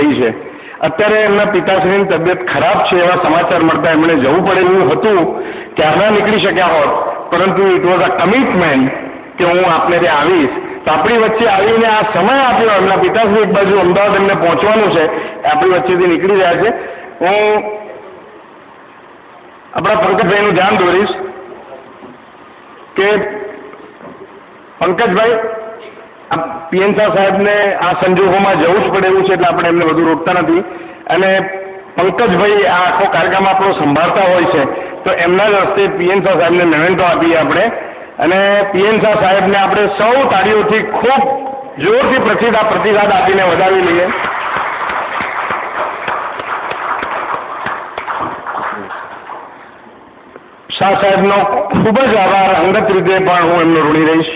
થઈ છે. અત્યારે એમના પિતાશ્રીની તબિયત ખરાબ છે એવા સમાચાર મળતા એમણે જવું પડેલું હતું ક્યારના નીકળી શક્યા હોત, પરંતુ ઇટ વોઝ અ કમિટમેન્ટ કે હું આપને ત્યાં આવીશ. તો આપણી વચ્ચે આવીને આ સમય આપ્યો. એમના પિતાશ્રી એક બાજુ અમદાવાદ એમને પહોંચવાનું છે. આપણી વચ્ચેથી નીકળી રહ્યા છે. હું આપણા પંકજભાઈનું ધ્યાન દોરીશ કે પંકજભાઈ આ પીએન શાહ સાહેબને આ સંજોગોમાં જવું જ પડે એવું છે એટલે આપણે એમને વધુ રોકતા નથી. અને પંકજભાઈ આ આખો કાર્યક્રમ આપણો સંભાળતા હોય છે, તો એમના જ હસ્તે પીએન શાહ સાહેબને મેમેન્ટો આપીએ આપણે. અને પીએન શાહ સાહેબને આપણે સૌ તાળીઓથી ખૂબ જોરથી પ્રતિસાદ પ્રતિસાદ આપીને વધાવી લઈએ. શાહ સાહેબનો ખૂબ જ આભાર. અંગત રીતે પણ હું એમનો ઋણી રહીશ.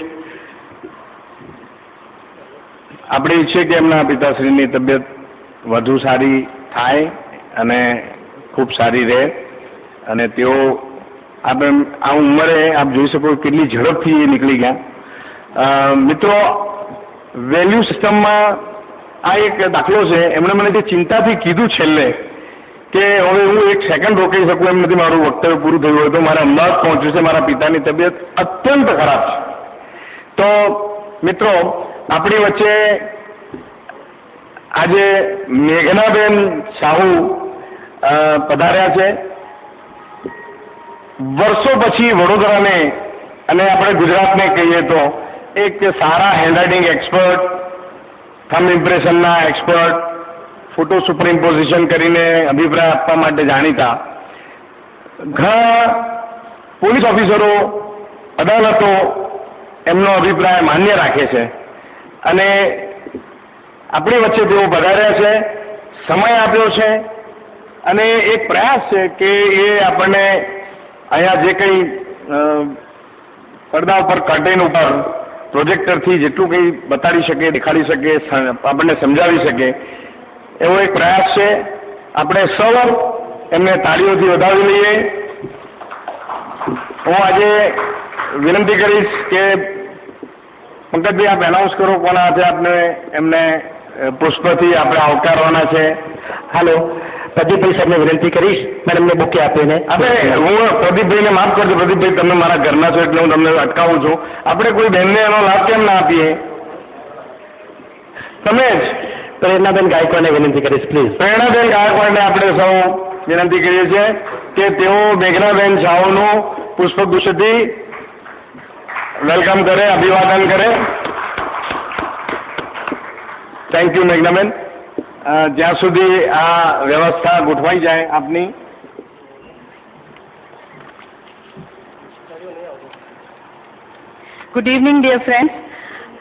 આપણે ઈચ્છીએ કે એમના પિતાશ્રીની તબિયત વધુ સારી થાય અને ખૂબ સારી રહે. અને તેઓ આપણે આ ઉંમરે આપ જોઈ શકો કેટલી ઝડપથી એ નીકળી ગયા. મિત્રો, વેલ્યુ સિસ્ટમમાં આ એક દાખલો છે. એમણે મને જે ચિંતાથી કીધું છેલ્લે કે હવે હું એક સેકન્ડ રોકાઈ શકું એમ નથી. મારું વક્તવ્ય પૂરું થયું હોય તો મારે અમદાવાદ પહોંચ્યું છે. મારા પિતાની તબિયત અત્યંત ખરાબ છે. તો, મિત્રો આપણી વચ્ચે આજે મેઘનાબેન સાહુ પધાર્યા છે. વર્ષો પછી વડોદરાને અને આપણે ગુજરાતને કહીએ તો એક સારા હેન્ડરાઇટિંગ એક્સપર્ટ થમ ઇમ્પ્રેશનના એક્સપર્ટ ફોટો સુપરઇમ્પોઝિશન કરીને અભિપ્રાય આપવા માટે જાણીતા ઘણા પોલીસ ઓફિસરો અદાલતો એમનો અભિપ્રાય માન્ય રાખે છે. અને આપણી વચ્ચે તેઓ પધાર્યા છે, સમય આપ્યો છે અને એક પ્રયાસ છે કે એ આપણને અહીંયા જે કંઈ પડદા ઉપર કર્ટેન ઉપર પ્રોજેક્ટરથી જેટલું કંઈ બતાડી શકે, દેખાડી શકે આપણને સમજાવી શકે, એવો એક પ્રયાસ છે. આપણે સૌ એમને તાળીઓથી વધાવી લઈએ. હું આજે વિનંતી કરીશ કે પંકજભાઈ આપ એનાઉન્સ કરો કોના હાથે આપને એમને પુષ્પથી આપણે આવકારવાના છે. હાલો. પ્રદીપભાઈ સાહેબને વિનંતી કરીશ મેડમને બુકે આપીને. આપણે હું પ્રદીપભાઈને માફ કરજો પ્રદીપભાઈ તમે મારા ઘરના છો એટલે હું તમને અટકાવું છું. આપણે કોઈ બહેનને એનો લાભ કેમ ના આપીએ? તમે જ. પ્રેરણાબેન ગાયકવાડને વિનંતી કરીશ પ્લીઝ પ્રેરણાબેન ગાયકવાડને આપણે સૌ વિનંતી કરીએ છીએ કે તેઓ મેઘનાબેન ઝાઓનું પુષ્પગુચ્છથી વેલકમ કરે અભિવાદન કરે થેન્ક યુ મેઘનાબેન અ, જ્યાં સુધી આ વ્યવસ્થા ગોઠવાઈ જાય આપની Good evening, dear friends.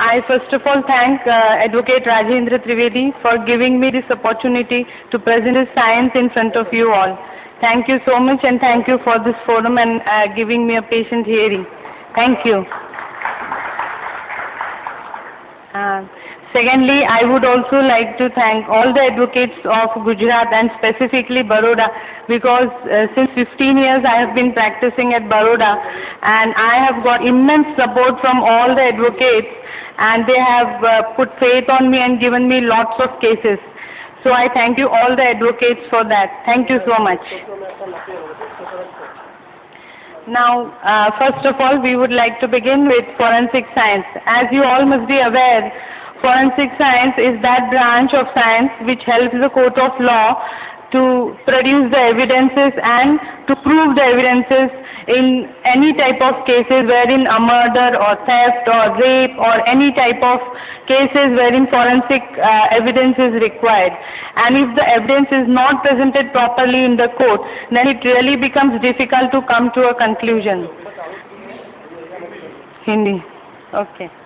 I first of all thank uh, Advocate Rajendra Trivedi for giving me this opportunity to present this science in front of you all. Thank you so much and thank you for this forum and uh, giving me a patient hearing. Thank you. Uh, Secondly, I would also like to thank all the advocates of Gujarat and specifically Baroda because uh, since 15 years I have been practicing at Baroda and I have got immense support from all the advocates and they have uh, put faith on me and given me lots of cases. So I thank you all the advocates for that. Thank you so much. Now, uh, first of all, we would like to begin with forensic science. As you all must be aware, forensic science is that branch of science which helps the court of law to produce the evidences and to prove the evidences in any type of cases wherein a murder or theft or rape or any type of cases wherein forensic uh, evidence is required. And if the evidence is not presented properly in the court, then it really becomes difficult to come to a conclusion. Hindi. Okay.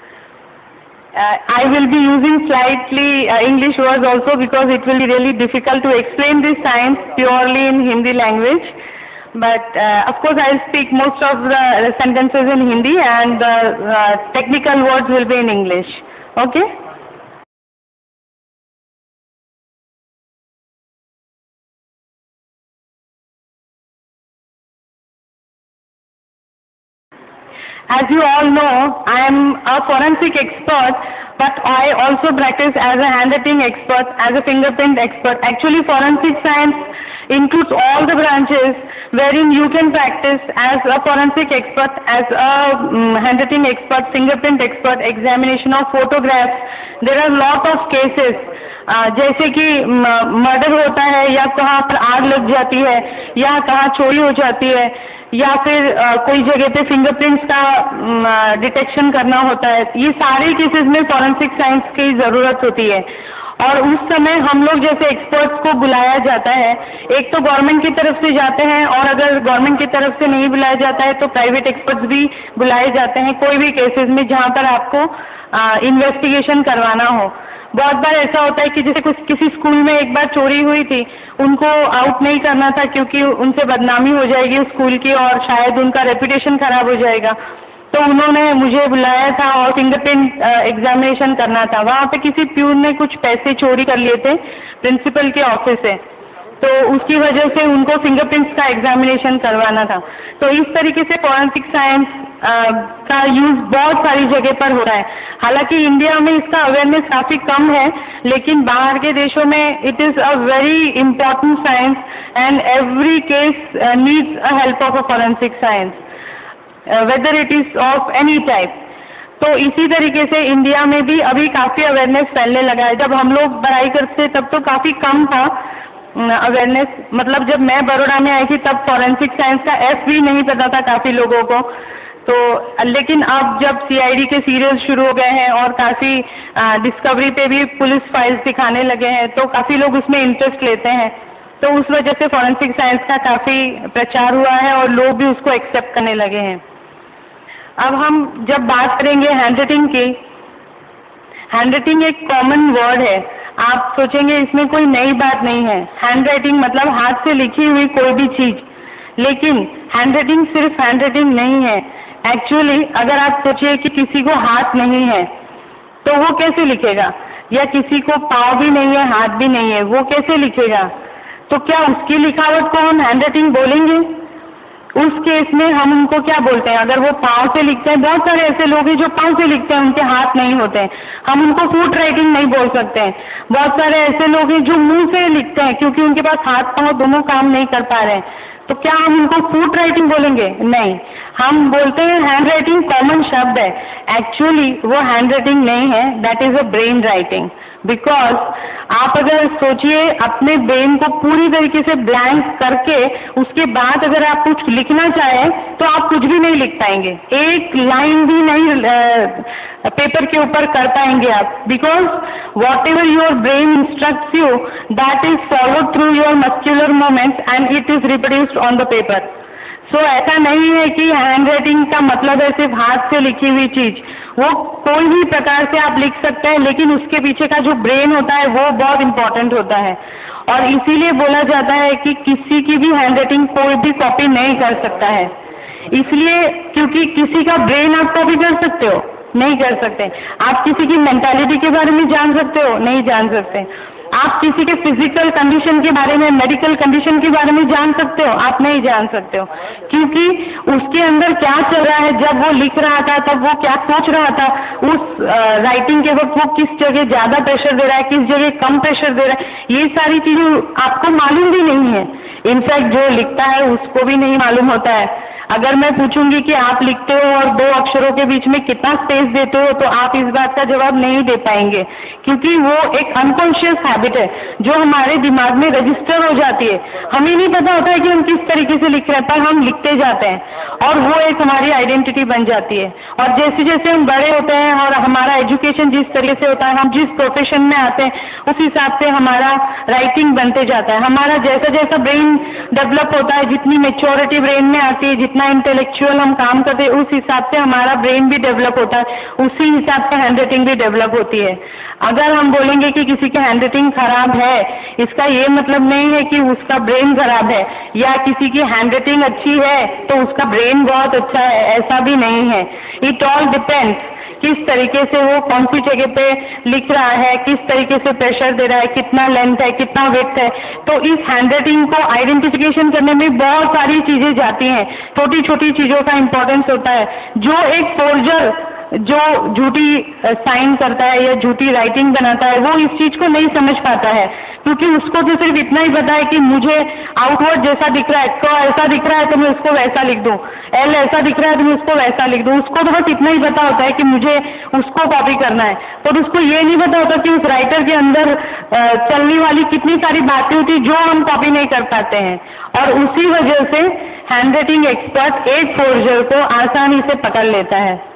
Uh, I will be using slightly uh, English words also because it will be really difficult to explain this science purely in Hindi language. But uh, of course, I'll speak most of the sentences in Hindi and the uh, technical words will be in English. Okay? As you all know, I am a forensic expert but I also practice as a handwriting expert, as a fingerprint expert. Actually, forensic science includes all the branches wherein you can practice as a forensic expert, as a um, handwriting expert, fingerprint expert, examination of photographs. There are lot of cases. Uh, जैसे कि murder होता है या कहाँ पर आग लग जाती है या कहाँ चोरी हो जाती है या फिर कोई जगह पे फिंगरप्रिंट्स का डिटेक्शन करना होता है। ये सारे केसेस में फॉरेंसिक साइंस की ज़रूरत होती है। और उस समय हम लोग जैसे एक्सपर्ट्स को बुलाया जाता है, एक तो गवर्नमेंट की तरफ़ से जाते हैं, और अगर गवर्नमेंट की तरफ़ से नहीं बुलाया जाता है तो प्राइवेट एक्सपर्ट्स भी बुलाए जाते हैं, कोई भी केसेस में जहाँ पर आपको इन्वेस्टिगेशन करवाना हो। बहुत बार ऐसा होता है कि जैसे कुछ, किसी स्कूल में एक बार चोरी हुई थी, उनको आउट नहीं करना था क्योंकि उनसे बदनामी हो जाएगी स्कूल की और शायद उनका रेपुटेशन खराब हो जाएगा। तो उन्होंने मुझे बुलाया था और फिंगरप्रिंट एग्जामिनेशन करना था। वहाँ पे किसी प्यून ने कुछ पैसे चोरी कर लिए थे प्रिंसिपल के ऑफ़िस से। तो उसकी वजह से उनको फिंगरप्रिंट्स का एग्जामिनेशन करवाना था। तो इस तरीके से फॉरेंसिक साइंस का यूज़ बहुत सारी जगह पर हो रहा है। हालाँकि इंडिया में इसका अवेयरनेस काफ़ी कम है, लेकिन बाहर के देशों में it is a very important science and every case needs a help of a forensic science whether it is of any type तो इसी तरीके से इंडिया में भी अभी काफ़ी अवेयरनेस फैलने लगा है। जब हम लोग पढ़ाई करते तब तो काफ़ी कम था अवेयरनेस मतलब जब मैं बड़ोड़ा में आई थी, तब फॉरेंसिक साइंस का एफ़ भी नहीं पता था काफ़ी लोगों को। तो लेकिन अब जब सीआईडी के सीरियल शुरू हो गए हैं और काफ़ी डिस्कवरी पे भी पुलिस फाइल्स दिखाने लगे हैं तो काफ़ी लोग उसमें इंटरेस्ट लेते हैं। तो उस वजह से फॉरेंसिक साइंस का काफ़ी प्रचार हुआ है और लोग भी उसको एक्सेप्ट करने लगे हैं। अब हम जब बात करेंगे हैंड राइटिंग की हैंड राइटिंग एक कॉमन वर्ड है। आप सोचेंगे इसमें कोई नई बात नहीं है। हैंड राइटिंग मतलब हाथ से लिखी हुई कोई भी चीज़। लेकिन हैंड राइटिंग सिर्फ़ हैंड राइटिंग नहीं है। एक्चुअली अगर आप सोचिए कि किसी को हाथ नहीं है तो वो कैसे लिखेगा? या किसी को पाँव भी नहीं है, हाथ भी नहीं है, वो कैसे लिखेगा? तो क्या उसकी लिखावट को हम हैंड राइटिंग बोलेंगे? उस केस में हम उनको क्या बोलते हैं? अगर वो पाँव से लिखते हैं, बहुत सारे ऐसे लोग हैं जो पाँव से लिखते हैं, उनके हाथ नहीं होते हैं। हम उनको फूट राइटिंग नहीं बोल सकते हैं। बहुत सारे ऐसे लोग हैं जो मुँह से लिखते हैं, क्योंकि उनके पास हाथ पाँव दोनों काम नहीं कर पा रहे हैं। तो क्या हम उनको फूट राइटिंग बोलेंगे? नहीं। हम बोलते हैं हैंड राइटिंग कॉमन शब्द है। एक्चुअली वो हैंड राइटिंग नहीं है। That is a brain writing because आप अगर सोचिए, अपने ब्रेन को पूरी तरीके से ब्लैंक करके, उसके बाद अगर आप कुछ लिखना चाहें तो आप कुछ भी नहीं लिख पाएँगे। एक लाइन भी नहीं पेपर के ऊपर कर पाएँगे आप। Because whatever your brain instructs you that is followed through your muscular moments and it is reproduced on the paper so ऐसा नहीं है कि हैंड राइटिंग का मतलब है सिर्फ़ हाथ से लिखी हुई चीज़। वो कोई भी प्रकार से आप लिख सकते हैं, लेकिन उसके पीछे का जो ब्रेन होता है, वो बहुत इम्पोर्टेंट होता है। और इसीलिए बोला जाता है कि किसी की भी हैंड राइटिंग कोई भी कॉपी नहीं कर सकता है। इसलिए क्योंकि किसी का ब्रेन आप कॉपी कर सकते हो, नहीं कर सकते। आप किसी की मेंटालिटी के बारे में जान सकते हो, नहीं जान सकते। आप किसी के फ़िज़िकल कंडीशन के बारे में मेडिकल कंडीशन के बारे में जान सकते हो, आप नहीं जान सकते हो। क्योंकि उसके अंदर क्या चल रहा है, जब वो लिख रहा था, तब वो क्या सोच रहा था, उस राइटिंग के वक्त वो किस जगह ज़्यादा प्रेशर दे रहा है, किस जगह कम प्रेशर दे रहा है, ये सारी चीज़ें आपको मालूम भी नहीं है। इनफैक्ट जो लिखता है, उसको भी नहीं मालूम होता है। अगर मैं पूछूँगी कि आप लिखते हो और दो अक्षरों के बीच में कितना स्पेस देते हो तो आप इस बात का जवाब नहीं दे पाएँगे। क्योंकि वो एक अनकॉन्शियस हैबिट है, जो हमारे दिमाग में रजिस्टर हो जाती है। हमें नहीं पता होता है कि हम किस तरीके से लिख रहे हैं, पर हम लिखते जाते हैं और वो एक हमारी आइडेंटिटी बन जाती है। और जैसे जैसे हम बड़े होते हैं और हमारा एजुकेशन जिस तरीके से होता है, हम जिस प्रोफेशन में आते हैं, उस हिसाब से हमारा राइटिंग बनते जाता है। हमारा जैसा जैसा ब्रेन डेवलप होता है, जितनी मेच्योरिटी ब्रेन में आती है, जितना इंटेलेक्चुअल हम काम करते हैं, उस हिसाब से हमारा ब्रेन भी डेवलप होता है। उसी हिसाब से हैंड राइटिंग भी डेवलप होती है। अगर हम बोलेंगे कि किसी की हैंड राइटिंग खराब है, इसका ये मतलब नहीं है कि उसका ब्रेन खराब है, या किसी की हैंड राइटिंग अच्छी है तो उसका ब्रेन बहुत अच्छा है, ऐसा भी नहीं है। इट ऑल डिपेंड्स किस तरीके से वो कौन सी जगह पे लिख रहा है, किस तरीके से प्रेशर दे रहा है, कितना लेंथ है, कितना वेथ है तो इस हैंड राइटिंग को आइडेंटिफिकेशन करने में बहुत सारी चीज़ें जाती हैं छोटी छोटी चीज़ों का इम्पोर्टेंस होता है। जो एक फोर्जर जो झूठी साइन करता है या झूठी राइटिंग बनाता है, वो इस चीज़ को नहीं समझ पाता है। क्योंकि उसको तो सिर्फ़ इतना ही पता है कि मुझे आउटवर्ड जैसा दिख रहा है क ऐसा दिख रहा है तो मैं उसको वैसा लिख दूँ। एल ऐसा दिख रहा है तो मैं उसको वैसा लिख दूँ। उसको तो बस इतना ही पता होता है कि मुझे उसको कॉपी करना है। पर उसको ये नहीं पता होता कि उस राइटर के अंदर चलने वाली कितनी सारी बातें होती जो हम कॉपी नहीं कर पाते हैं। और उसी वजह से हैंडराइटिंग एक्सपर्ट एक फोर्जर को आसानी से पकड़ लेता है।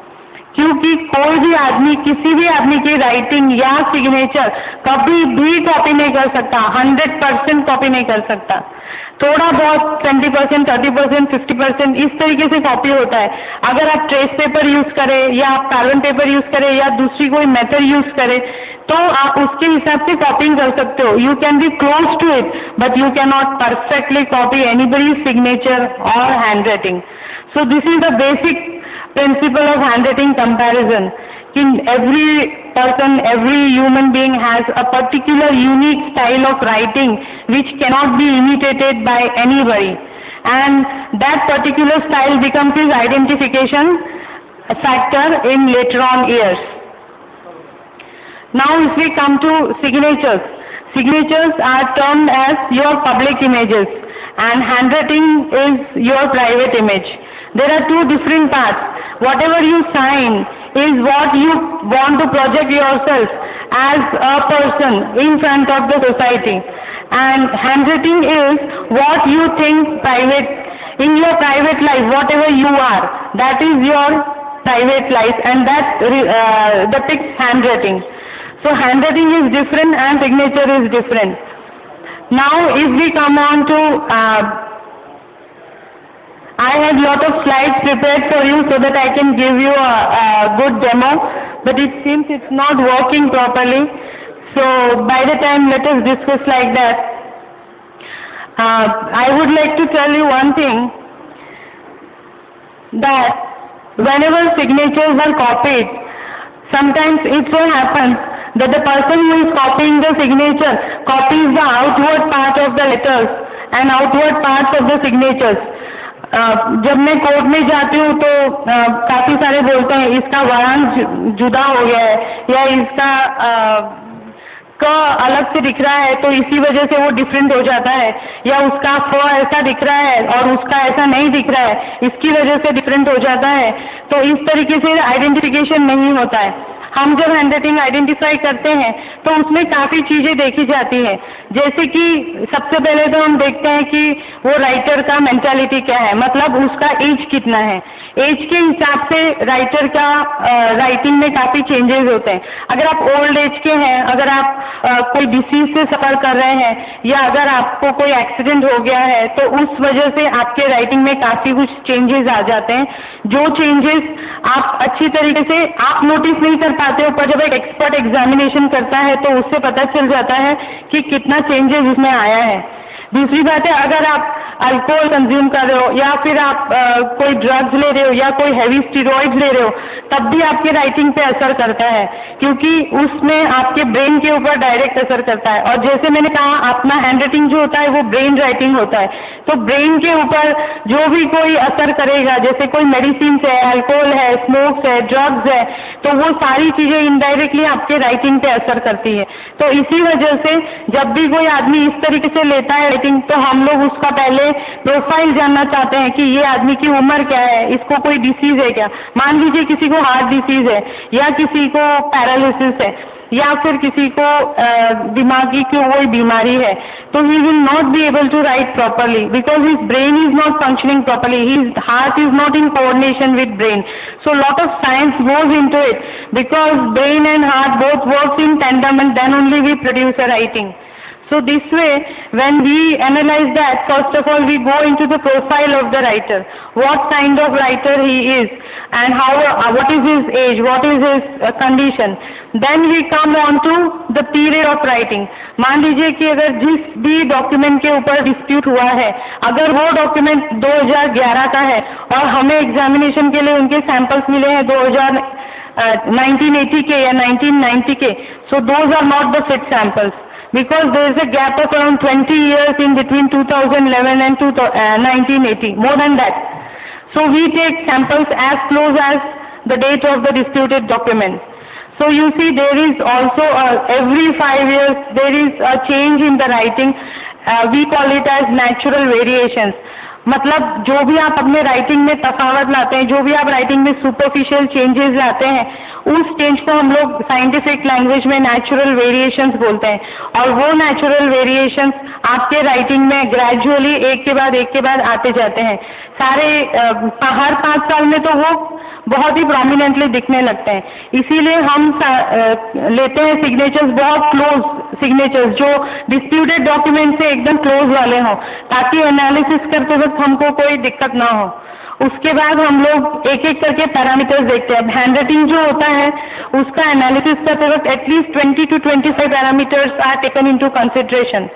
क्योंकि कोई भी आदमी, किसी भी आदमी की राइटिंग या सिग्नेचर कभी भी कॉपी नहीं कर सकता हंड्रेड परसेंट कॉपी नहीं कर सकता। थोड़ा बहुत twenty percent thirty percent fifty percent इस तरीके से कॉपी होता है। अगर आप ट्रेस पेपर यूज़ करें, या आप कार्बन पेपर यूज़ करें, या दूसरी कोई मेथड यूज़ करें तो आप उसके हिसाब से कॉपिंग कर सकते हो। You can be close to it but you can not perfectly copy anybody signature और handwriting so this is the basic principle of handwriting comparison. In every person every human being has a particular unique style of writing which cannot be imitated by anybody. And that particular style becomes his identification factor in later on years. Now if we come to signatures. Signatures are termed as your public images and handwriting is your private image there are two different parts. Whatever you sign is what you want to project yourself as a person in front of the society. And handwriting is what you think private, in your private life, whatever you are, that is your private life and that uh, depicts handwriting. So handwriting is different and signature is different. Now if we come on to uh, I had lot of slides prepared for you so that I can give you a, a good demo, but it seems it's not working properly. So by the time let us discuss like that. Uh, I would like to tell you one thing that whenever signatures are copied, sometimes it so happens that the person who is copying the signature copies the outward part of the letters and outward parts of the signatures. जब मैं court में जाती हूँ तो काफ़ी सारे बोलते हैं, इसका वर्ण जुदा हो गया है, या इसका क अलग से दिख रहा है तो इसी वजह से वो डिफरेंट हो जाता है, या उसका फ ऐसा दिख रहा है और उसका ऐसा नहीं दिख रहा है, इसकी वजह से डिफरेंट हो जाता है तो इस तरीके से आइडेंटिफिकेशन नहीं होता है। हम जब हैंडराइटिंग आइडेंटिफाई करते हैं तो उसमें काफ़ी चीज़ें देखी जाती हैं। जैसे कि सबसे पहले तो हम देखते हैं कि वो राइटर का मेंटालिटी क्या है मतलब उसका एज कितना है। एज के हिसाब से राइटर का राइटिंग में काफ़ी चेंजेस होते हैं। अगर आप ओल्ड एज के हैं, अगर आप कोई डिसीज से सफ़र कर रहे हैं, या अगर आपको कोई एक्सीडेंट हो गया है तो उस वजह से आपके राइटिंग में काफ़ी कुछ चेंजेस आ जाते हैं। जो चेंजेस आप अच्छी तरीके से, आप नोटिस नहीं कर पाते हैं पर जब एक एक्सपर्ट एग्जामिनेशन करता है तो उससे पता चल जाता है कि कितना चेंजेस उसमें आया है। दूसरी बात है, अगर आप अल्कोहल कंज्यूम कर रहे हो, या फिर आप कोई ड्रग्स ले रहे हो, या कोई हैवी स्टीरॉइड्स ले रहे हो, तब भी आपके राइटिंग पे असर करता है, क्योंकि उसमें आपके ब्रेन के ऊपर डायरेक्ट असर करता है। और जैसे मैंने कहा, अपना हैंड राइटिंग जो होता है, वो ब्रेन राइटिंग होता है। तो ब्रेन के ऊपर जो भी कोई असर करेगा, जैसे कोई मेडिसिन है अल्कोहल है स्मोक्स है ड्रग्स है तो वो सारी चीज़ें इनडायरेक्टली आपके राइटिंग पे असर करती है। तो इसी वजह से जब भी कोई आदमी इस तरीके से लेता है राइटिंग तो हम लोग उसका पहले प्रोफ़ाइल जानना चाहते हैं कि ये आदमी की उम्र क्या है, इसको कोई डिसीज है क्या? मान लीजिए किसी को हार्ट डिसीज है, या किसी को पैरालिसिस है, या फिर किसी को दिमागी की कोई बीमारी है तो he will not be able to write properly because his brain is not functioning properly his heart is not in coordination with brain so lot of science goes into it because brain and heart works work in and then only we produce a writing. so this way, when we analyze that, first of all, we go into the profile of the writer. What kind of writer he is and how, uh, what is his age, what is his uh, condition. Then we come on to the period of writing. मान लीजिए कि अगर जिस भी document के ऊपर dispute हुआ है अगर वो डॉक्यूमेंट 2011 का है और हमें एग्जामिनेशन के लिए उनके सैंपल्स मिले हैं 2000 uh, 1980 के या 1990 के so those are not the fit samples because there is a gap of around 20 years in between 2011 and 2000, uh, 1980, more than that. So we take samples as close as the date of the disputed document. So you see there is also every five years there is a change in the writing. Uh, we call it as natural variations. मतलब जो भी आप अपने writing में तफावत लाते हैं, जो भी आप राइटिंग में सुपरफिशियल चेंजेस लाते हैं, उस चेंज को हम लोग साइंटिफिक लैंग्वेज में नेचुरल वेरिएशंस बोलते हैं। और वो नेचुरल वेरिएशंस आपके राइटिंग में ग्रेजुअली एक के बाद एक के बाद आते जाते हैं। सारे हर पाँच साल में तो वो बहुत ही प्रोमिनेंटली दिखने लगते हैं। इसीलिए हम लेते हैं सिग्नेचर्स बहुत क्लोज सिग्नेचर्स जो डिस्प्यूटेड डॉक्यूमेंट से एकदम क्लोज वाले हों, ताकि एनालिसिस करते वक्त हमको कोई दिक्कत ना हो। उसके बाद हम लोग एक एक करके पैरामीटर्स देखते हैं। हैंड राइटिंग जो होता है, उसका एनालिसिस करते वक्त at least twenty to twenty five parameters are taken into consideration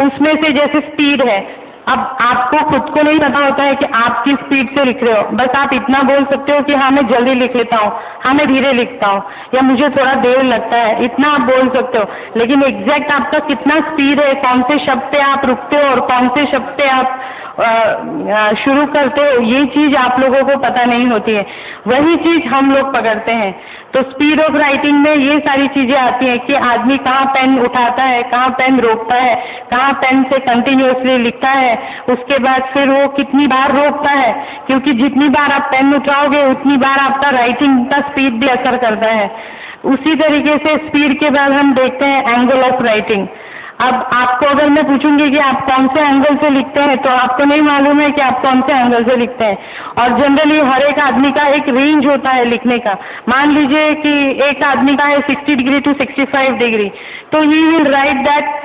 उसमें से जैसे स्पीड है अब आपको खुद को नहीं पता होता है कि आप किस स्पीड से लिख रहे हो। बस आप इतना बोल सकते हो कि हाँ मैं जल्दी लिख लेता हूँ हाँ मैं धीरे लिखता हूँ, या मुझे थोड़ा देर लगता है, इतना आप बोल सकते हो। लेकिन एग्जैक्ट आपका कितना स्पीड है, कौन से शब्द पे आप रुकते हो और कौन से शब्द पे आप शुरू करते हो ये चीज़ आप लोगों को पता नहीं होती है। वही चीज़ हम लोग पकड़ते हैं। तो स्पीड ऑफ़ राइटिंग में ये सारी चीज़ें आती हैं कि आदमी कहाँ पेन उठाता है, कहाँ पेन रोकता है, कहाँ पेन से कंटिन्यूसली लिखता है, उसके बाद फिर वो कितनी बार रोकता है, क्योंकि जितनी बार आप पेन उठाओगे, उतनी बार आपका राइटिंग का स्पीड भी असर करता है। उसी तरीके से स्पीड के बाद हम देखते हैं एंगल ऑफ़ राइटिंग अब आपको अगर मैं पूछूँगी कि आप कौन से एंगल से लिखते हैं तो आपको नहीं मालूम है कि आप कौन से एंगल से लिखते हैं। और जनरली हर एक आदमी का एक रेंज होता है लिखने का। मान लीजिए कि एक आदमी का है 60 डिग्री टू 65 डिग्री तो he will write that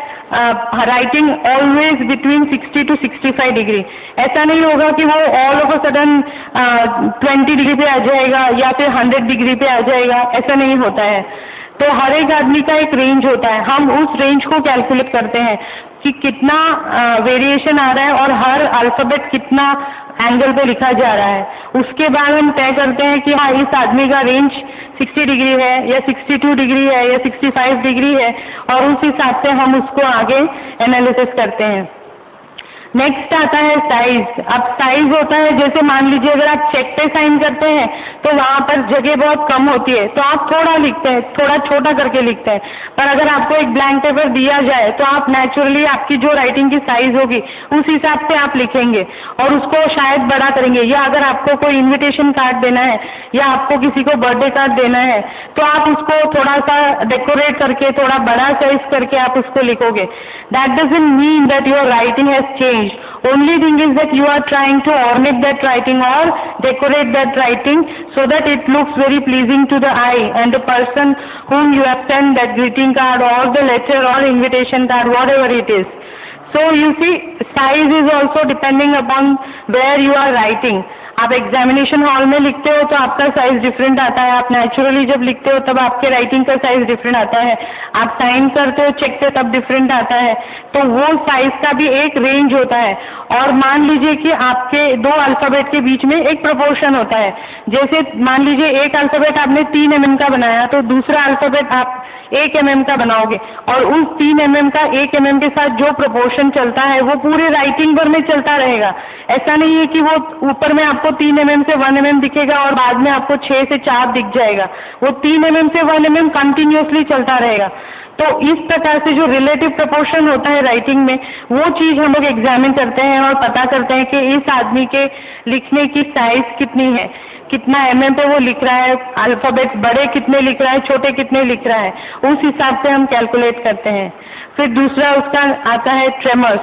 writing always between 60 to 65 degree ऐसा नहीं होगा कि वो all of a sudden twenty degree पे आ जाएगा या फिर 100 डिग्री पे आ जाएगा। ऐसा नहीं होता है। तो हर एक आदमी का एक रेंज होता है। हम उस रेंज को कैलकुलेट करते हैं कि कितना वेरिएशन आ रहा है और हर अल्फ़ाबेट कितना एंगल पे लिखा जा रहा है। उसके बाद हम तय करते हैं कि हाँ इस आदमी का रेंज 60 डिग्री है या 62 डिग्री है या 65 डिग्री है और उस हिसाब से हम उसको आगे एनालिसिस करते हैं। नेक्स्ट आता है साइज़ अब साइज़ होता है, जैसे मान लीजिए अगर आप चेक पे साइन करते हैं तो वहाँ पर जगह बहुत कम होती है। तो आप थोड़ा लिखते हैं, थोड़ा छोटा करके लिखते हैं। पर अगर आपको एक ब्लैंक पेपर दिया जाए तो आप नेचुरली आपकी जो राइटिंग की साइज़ होगी, उस हिसाब से आप लिखेंगे। और उसको शायद बड़ा करेंगे। या अगर आपको कोई इन्विटेशन कार्ड देना है, या आपको किसी को बर्थडे कार्ड देना है तो आप उसको थोड़ा सा डेकोरेट करके, थोड़ा बड़ा साइज़ करके आप उसको लिखोगे। That doesn't mean that your writing has change only thing is that you are trying to ornate that writing or decorate that writing so that it looks very pleasing to the eye. And the person whom you have sent that greeting card or the letter or invitation card whatever it is. So you see size is also depending upon where you are writing आप examination hall में लिखते हो तो आपका size different आता है। आप naturally जब लिखते हो तब आपके राइटिंग का साइज़ डिफरेंट आता है। आप साइन करते हो चेक पे तब डिफरेंट आता है। तो वो साइज़ का भी एक रेंज होता है। और मान लीजिए कि आपके दो अल्फ़ाबेट के बीच में एक प्रोपोर्शन होता है। जैसे मान लीजिए एक अल्फ़ाबेट आपने तीन एम का बनाया तो दूसरा अल्फ़ाबेट आप एक एम का बनाओगे। और उस तीन एम का एक एम के साथ जो प्रोपोर्शन चलता है, वो पूरे राइटिंग भर में चलता रहेगा। ऐसा नहीं है कि वो ऊपर में आपको तीन एम एम से वन एम एम दिखेगा और बाद में आपको छः से चार दिख जाएगा। वो तीन एम एम से वन एम एम कंटिन्यूसली चलता रहेगा। तो इस प्रकार से जो रिलेटिव प्रपोर्शन होता है राइटिंग में, वो चीज़ हम लोग एग्जामिन करते हैं और पता करते हैं कि इस आदमी के लिखने की साइज़ कितनी है। कितना एम एम पे वो लिख रहा है अल्फ़ाबेट बड़े कितने लिख रहा है, छोटे कितने लिख रहा है, उस हिसाब से हम कैलकुलेट करते हैं। फिर दूसरा उसका आता है ट्रेमर्स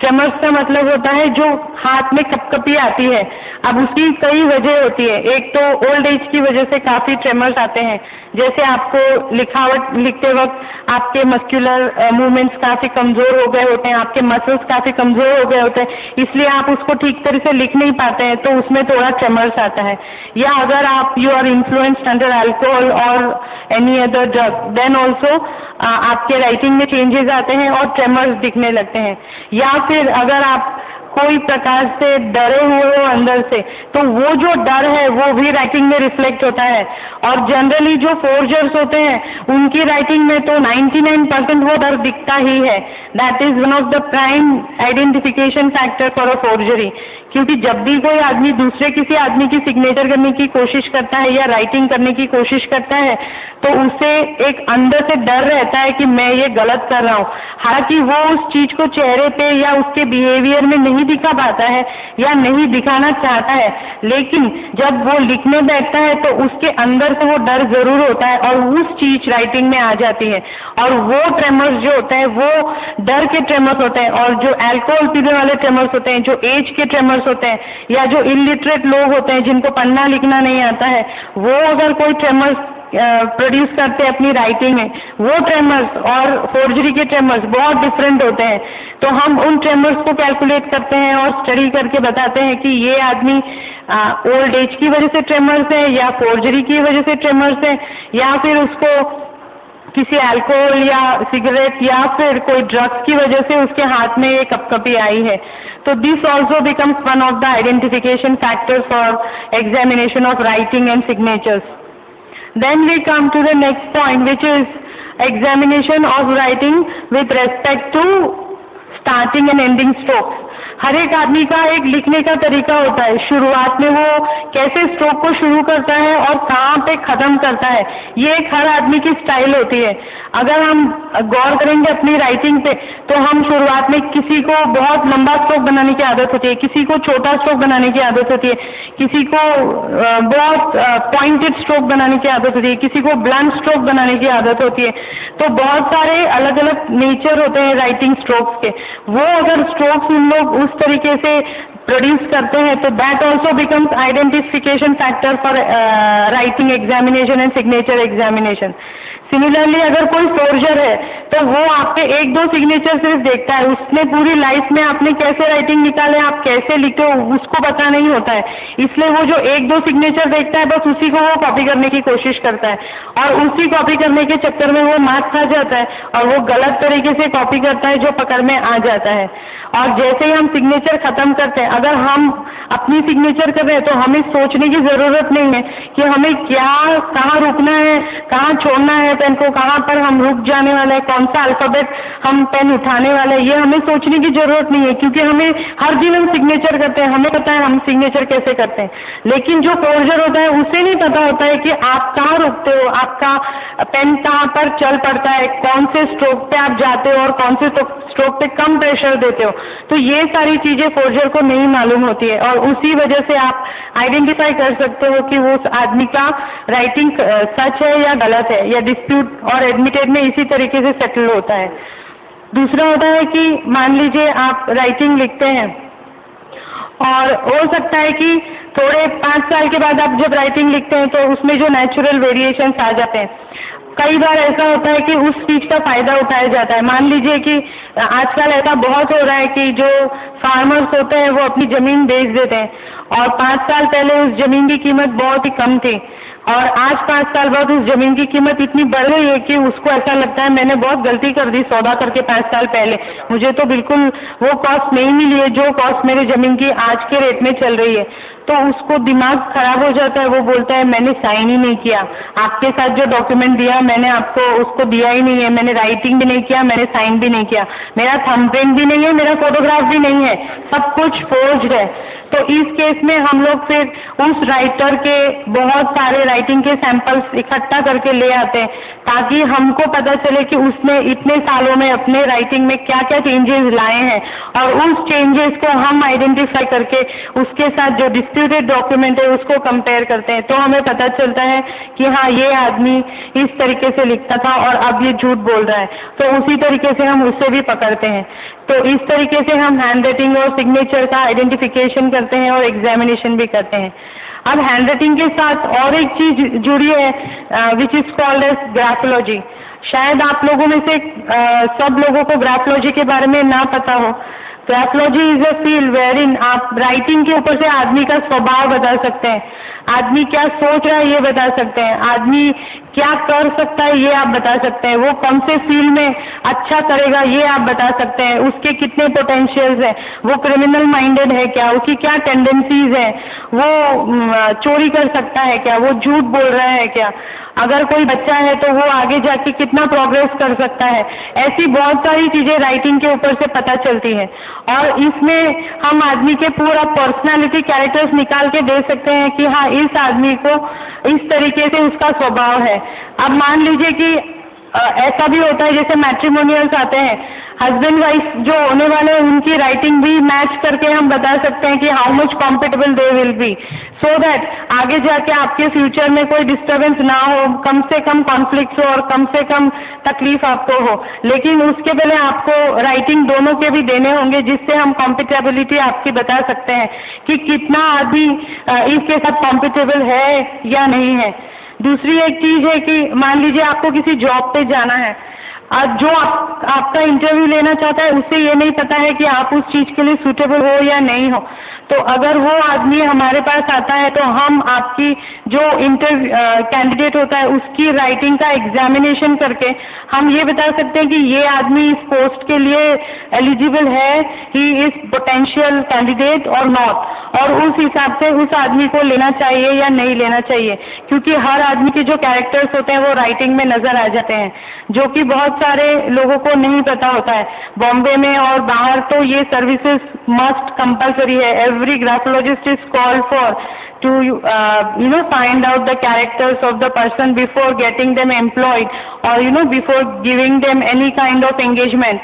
ट्रेमर्स का मतलब होता है जो हाथ में कपकपी आती है। अब उसकी कई वजह होती है। एक तो ओल्ड एज की वजह से काफ़ी ट्रेमर्स आते हैं। जैसे आपको लिखावट, लिखते वक्त आपके मस्कुलर मूवमेंट्स काफ़ी कमज़ोर हो गए होते हैं, आपके मसल्स काफ़ी कमज़ोर हो गए होते हैं। इसलिए आप उसको ठीक तरह से लिख नहीं पाते हैं तो उसमें थोड़ा ट्रेमर्स आता है। या अगर आप you are influenced under alcohol और any other drug then also आपके राइटिंग में चेंजेस आते हैं और ट्रेमर्स दिखने लगते हैं। या फिर अगर आप कोई प्रकार से डरे हुए हो अंदर से तो वो जो डर है, वो भी राइटिंग में रिफ्लेक्ट होता है। और जनरली जो फोर्जर्स होते हैं, उनकी राइटिंग में तो 99 परसेंट वो डर दिखता ही है। That is one of the prime identification factor for a forgery क्योंकि जब भी कोई आदमी दूसरे किसी आदमी की सिग्नेचर करने की कोशिश करता है या राइटिंग करने की कोशिश करता है तो उसे एक अंदर से डर रहता है कि मैं ये गलत कर रहा हूँ। हालाँकि वो उस चीज़ को चेहरे पे या उसके बिहेवियर में नहीं दिखा पाता है या नहीं दिखाना चाहता है, लेकिन जब वो लिखने बैठता है तो उसके अंदर से वो डर ज़रूर होता है और उस चीज़ राइटिंग में आ जाती है। और वो ट्रेमर्स जो होते हैं, वो डर के ट्रेमर्स होते हैं और जो एल्कोहल पीने वाले ट्रेमर्स होते हैं, जो एज के ट्रेमर्स होते हैं, या जो इलिटरेट लोग होते हैं, जिनको पढ़ना लिखना नहीं आता है, वो अगर कोई ट्रेमर्स प्रोड्यूस करते हैं अपनी राइटिंग में, वो ट्रेमर्स और फोर्जरी के ट्रेमर्स बहुत डिफरेंट होते हैं। तो हम उन ट्रेमर्स को कैलकुलेट करते हैं और स्टडी करके बताते हैं कि ये आदमी ओल्ड एज की वजह से ट्रेमर्स है, या फोर्जरी की वजह से ट्रेमर्स है, या फिर उसको किसी अल्कोहल या सिगरेट या फिर कोई ड्रग्स की वजह से उसके हाथ में ये कपकपी आई है तो this also becomes one of the identification factor for examination of writing and signatures Then we come to the next point, which is examination of writing with respect to starting and ending strokes. हर एक आदमी का एक लिखने का तरीका होता है। शुरुआत में वो कैसे स्ट्रोक को शुरू करता है और कहाँ पे ख़त्म करता है, ये एक हर आदमी की स्टाइल होती है। अगर हम गौर करेंगे अपनी राइटिंग पे तो हम शुरुआत में किसी को बहुत लंबा स्ट्रोक बनाने की आदत होती है, किसी को छोटा स्ट्रोक बनाने की आदत होती है, किसी को बहुत पॉइंटेड स्ट्रोक बनाने की आदत होती है, किसी को ब्लंट स्ट्रोक बनाने की आदत होती है। तो बहुत सारे अलग अलग नेचर होते हैं राइटिंग स्ट्रोक्स के। वो अगर स्ट्रोक्स हम लोग उस तरीके से प्रोड्यूस करते हैं तो that also becomes identification factor for writing examination and signature examination similarly अगर कोई फोर्जर है तो वो आपके एक दो सिग्नेचर सिर्फ़ देखता है। उसने पूरी लाइफ में आपने कैसे राइटिंग निकाले, आप कैसे लिखते हो उसको पता नहीं होता है। इसलिए वो जो एक दो सिग्नेचर देखता है, बस उसी को वो कॉपी करने की कोशिश करता है। और उसी कॉपी करने के चक्कर में वो मार्क्स खा जाता है और वो गलत तरीके से कॉपी करता है, जो पकड़ में आ जाता है। और जैसे ही हम सिग्नेचर खत्म करते हैं, अगर हम अपनी सिग्नेचर कर रहे हैं तो हमें सोचने की ज़रूरत नहीं है कि हमें क्या, कहाँ रुकना है, कहाँ छोड़ना है। पेन को कहाँ पर हम रुक जाने वाले हैं? कौन सा अल्फ़ाबेट हम पेन उठाने वाले हैं? ये हमें सोचने की ज़रूरत नहीं है, क्योंकि हमें हर दिन हम सिग्नेचर करते हैं। हमें पता है हम सिग्नेचर कैसे करते हैं। लेकिन जो फोर्जर होता है, उसे नहीं पता होता है कि आप कहाँ रुकते हो, आपका पेन कहाँ पर चल पड़ता है, कौन से स्ट्रोक पे आप जाते हो और कौन से स्ट्रोक पे कम प्रेशर देते हो। तो ये सारी चीज़ें फोर्जर को नहीं मालूम होती है और उसी वजह से आप आइडेंटिफाई कर सकते हो कि वो आदमी का राइटिंग सच है या गलत है या डिस्प्यूट और एडमिटेड में इसी तरीके से सेटल होता है। दूसरा होता है कि मान लीजिए आप राइटिंग लिखते हैं और हो सकता है कि थोड़े पाँच साल के बाद आप जब राइटिंग लिखते हैं तो उसमें जो नेचुरल वेरिएशंस आ जाते हैं। कई बार ऐसा होता है कि उस चीज़ का फ़ायदा उठाया जाता है। मान लीजिए कि आजकल ऐसा बहुत हो रहा है कि जो फार्मर्स होते हैं वो अपनी ज़मीन बेच देते हैं और पाँच साल पहले उस ज़मीन की कीमत बहुत ही कम थी। और आज पाँच साल बाद उस ज़मीन की कीमत इतनी बढ़ गई है कि उसको ऐसा लगता है मैंने बहुत गलती कर दी सौदा करके पाँच साल पहले। मुझे तो बिल्कुल वो कॉस्ट नहीं मिली है, जो कॉस्ट मेरे ज़मीन की आज के रेट में चल रही है। तो उसको दिमाग खराब हो जाता है, वो बोलता है, मैंने साइन ही नहीं किया। आपके साथ जो डॉक्यूमेंट दिया, मैंने आपको उसको दिया ही नहीं है। मैंने राइटिंग भी नहीं किया, मैंने साइन भी नहीं किया। मेरा थंब प्रिंट भी नहीं है, मेरा फोटोग्राफ भी नहीं है। सब कुछ फोर्ज है। तो इस केस में हम लोग फिर उस राइटर के बहुत सारे राइटिंग के सैंपल्स इकट्ठा करके ले आते हैं, ताकि हमको पता चले कि उसने इतने सालों में अपने राइटिंग में क्या क्या चेंजेस लाए हैं। और उस चेंजेस को हम आइडेंटिफाई करके उसके साथ जो डिस्प्यूटेड डॉक्यूमेंट है, उसको कंपेयर करते हैं। तो हमें पता चलता है कि हाँ ये आदमी इस तरीके से लिखता था और अब ये झूठ बोल रहा है। तो उसी तरीके से हम उसे भी पकड़ते हैं। तो इस तरीके से हम हैंड राइटिंग और सिग्नेचर का आइडेंटिफिकेशन करते हैं और एग्जामिनेशन भी करते हैं। अब हैंड राइटिंग के साथ और एक चीज़ जुड़ी है which is called as graphology शायद आप लोगों में से सब लोगों को ग्राफोलॉजी के बारे में ना पता हो। Graphology is a field wherein आप राइटिंग के ऊपर से आदमी का स्वभाव बता सकते हैं। आदमी क्या सोच रहा है, ये बता सकते हैं। आदमी क्या कर सकता है, ये आप बता सकते हैं। वो कौन से फ़ील्ड में अच्छा करेगा, ये आप बता सकते हैं। उसके कितने पोटेंशियल्स हैं? वो क्रिमिनल माइंडेड है क्या? उसकी क्या टेंडेंसीज है? वो चोरी कर सकता है क्या? वो झूठ बोल रहा है क्या? अगर कोई बच्चा है तो वो आगे जाके कितना प्रोग्रेस कर सकता है? ऐसी बहुत सारी चीज़ें राइटिंग के ऊपर से पता चलती है। और इसमें हम आदमी के पूरा पर्सनालिटी कैरेक्टर्स निकाल के दे सकते हैं कि हाँ इस आदमी को इस तरीके से उसका स्वभाव है। अब मान लीजिए कि ऐसा भी होता है, जैसे मैट्रिमोनियल्स आते हैं। हस्बैंड वाइफ जो होने वाले हैं, उनकी राइटिंग भी मैच करके हम बता सकते हैं कि how much compatible they will be so that आगे जाके आपके फ्यूचर में कोई डिस्टरबेंस ना हो, कम से कम कॉन्फ्लिक्ट हो और कम से कम तकलीफ़ आपको हो। लेकिन उसके पहले आपको राइटिंग दोनों के भी देने होंगे, जिससे हम कॉम्पिटेबिलिटी आपकी बता सकते हैं कि कितना आदमी इसके साथ कॉम्पिटेबल है या नहीं है। दूसरी एक चीज़ है कि मान लीजिए आपको किसी जॉब पे जाना है आज जो आप, आपका इंटरव्यू लेना चाहता है उसे ये नहीं पता है कि आप उस चीज़ के लिए सूटेबल हो या नहीं हो। तो अगर वो आदमी हमारे पास आता है तो हम आपकी जो इंटरव्यू कैंडिडेट होता है, उसकी राइटिंग का एग्जामिनेशन करके हम ये बता सकते हैं कि ये आदमी इस पोस्ट के लिए एलिजिबल है ही इज़ पोटेंशियल कैंडिडेट और नॉट और उस हिसाब से उस आदमी को लेना चाहिए या नहीं लेना चाहिए, क्योंकि हर आदमी के जो कैरेक्टर्स होते हैं, वो राइटिंग में नज़र आ जाते हैं, जो कि बहुत सारे लोगों को नहीं पता होता है। बॉम्बे में और बाहर तो ये सर्विसेज़ मस्ट कंपलसरी है। Every graphologist is call for to uh, you know find out the characters of the person before getting them employed or you know before giving them any kind of engagement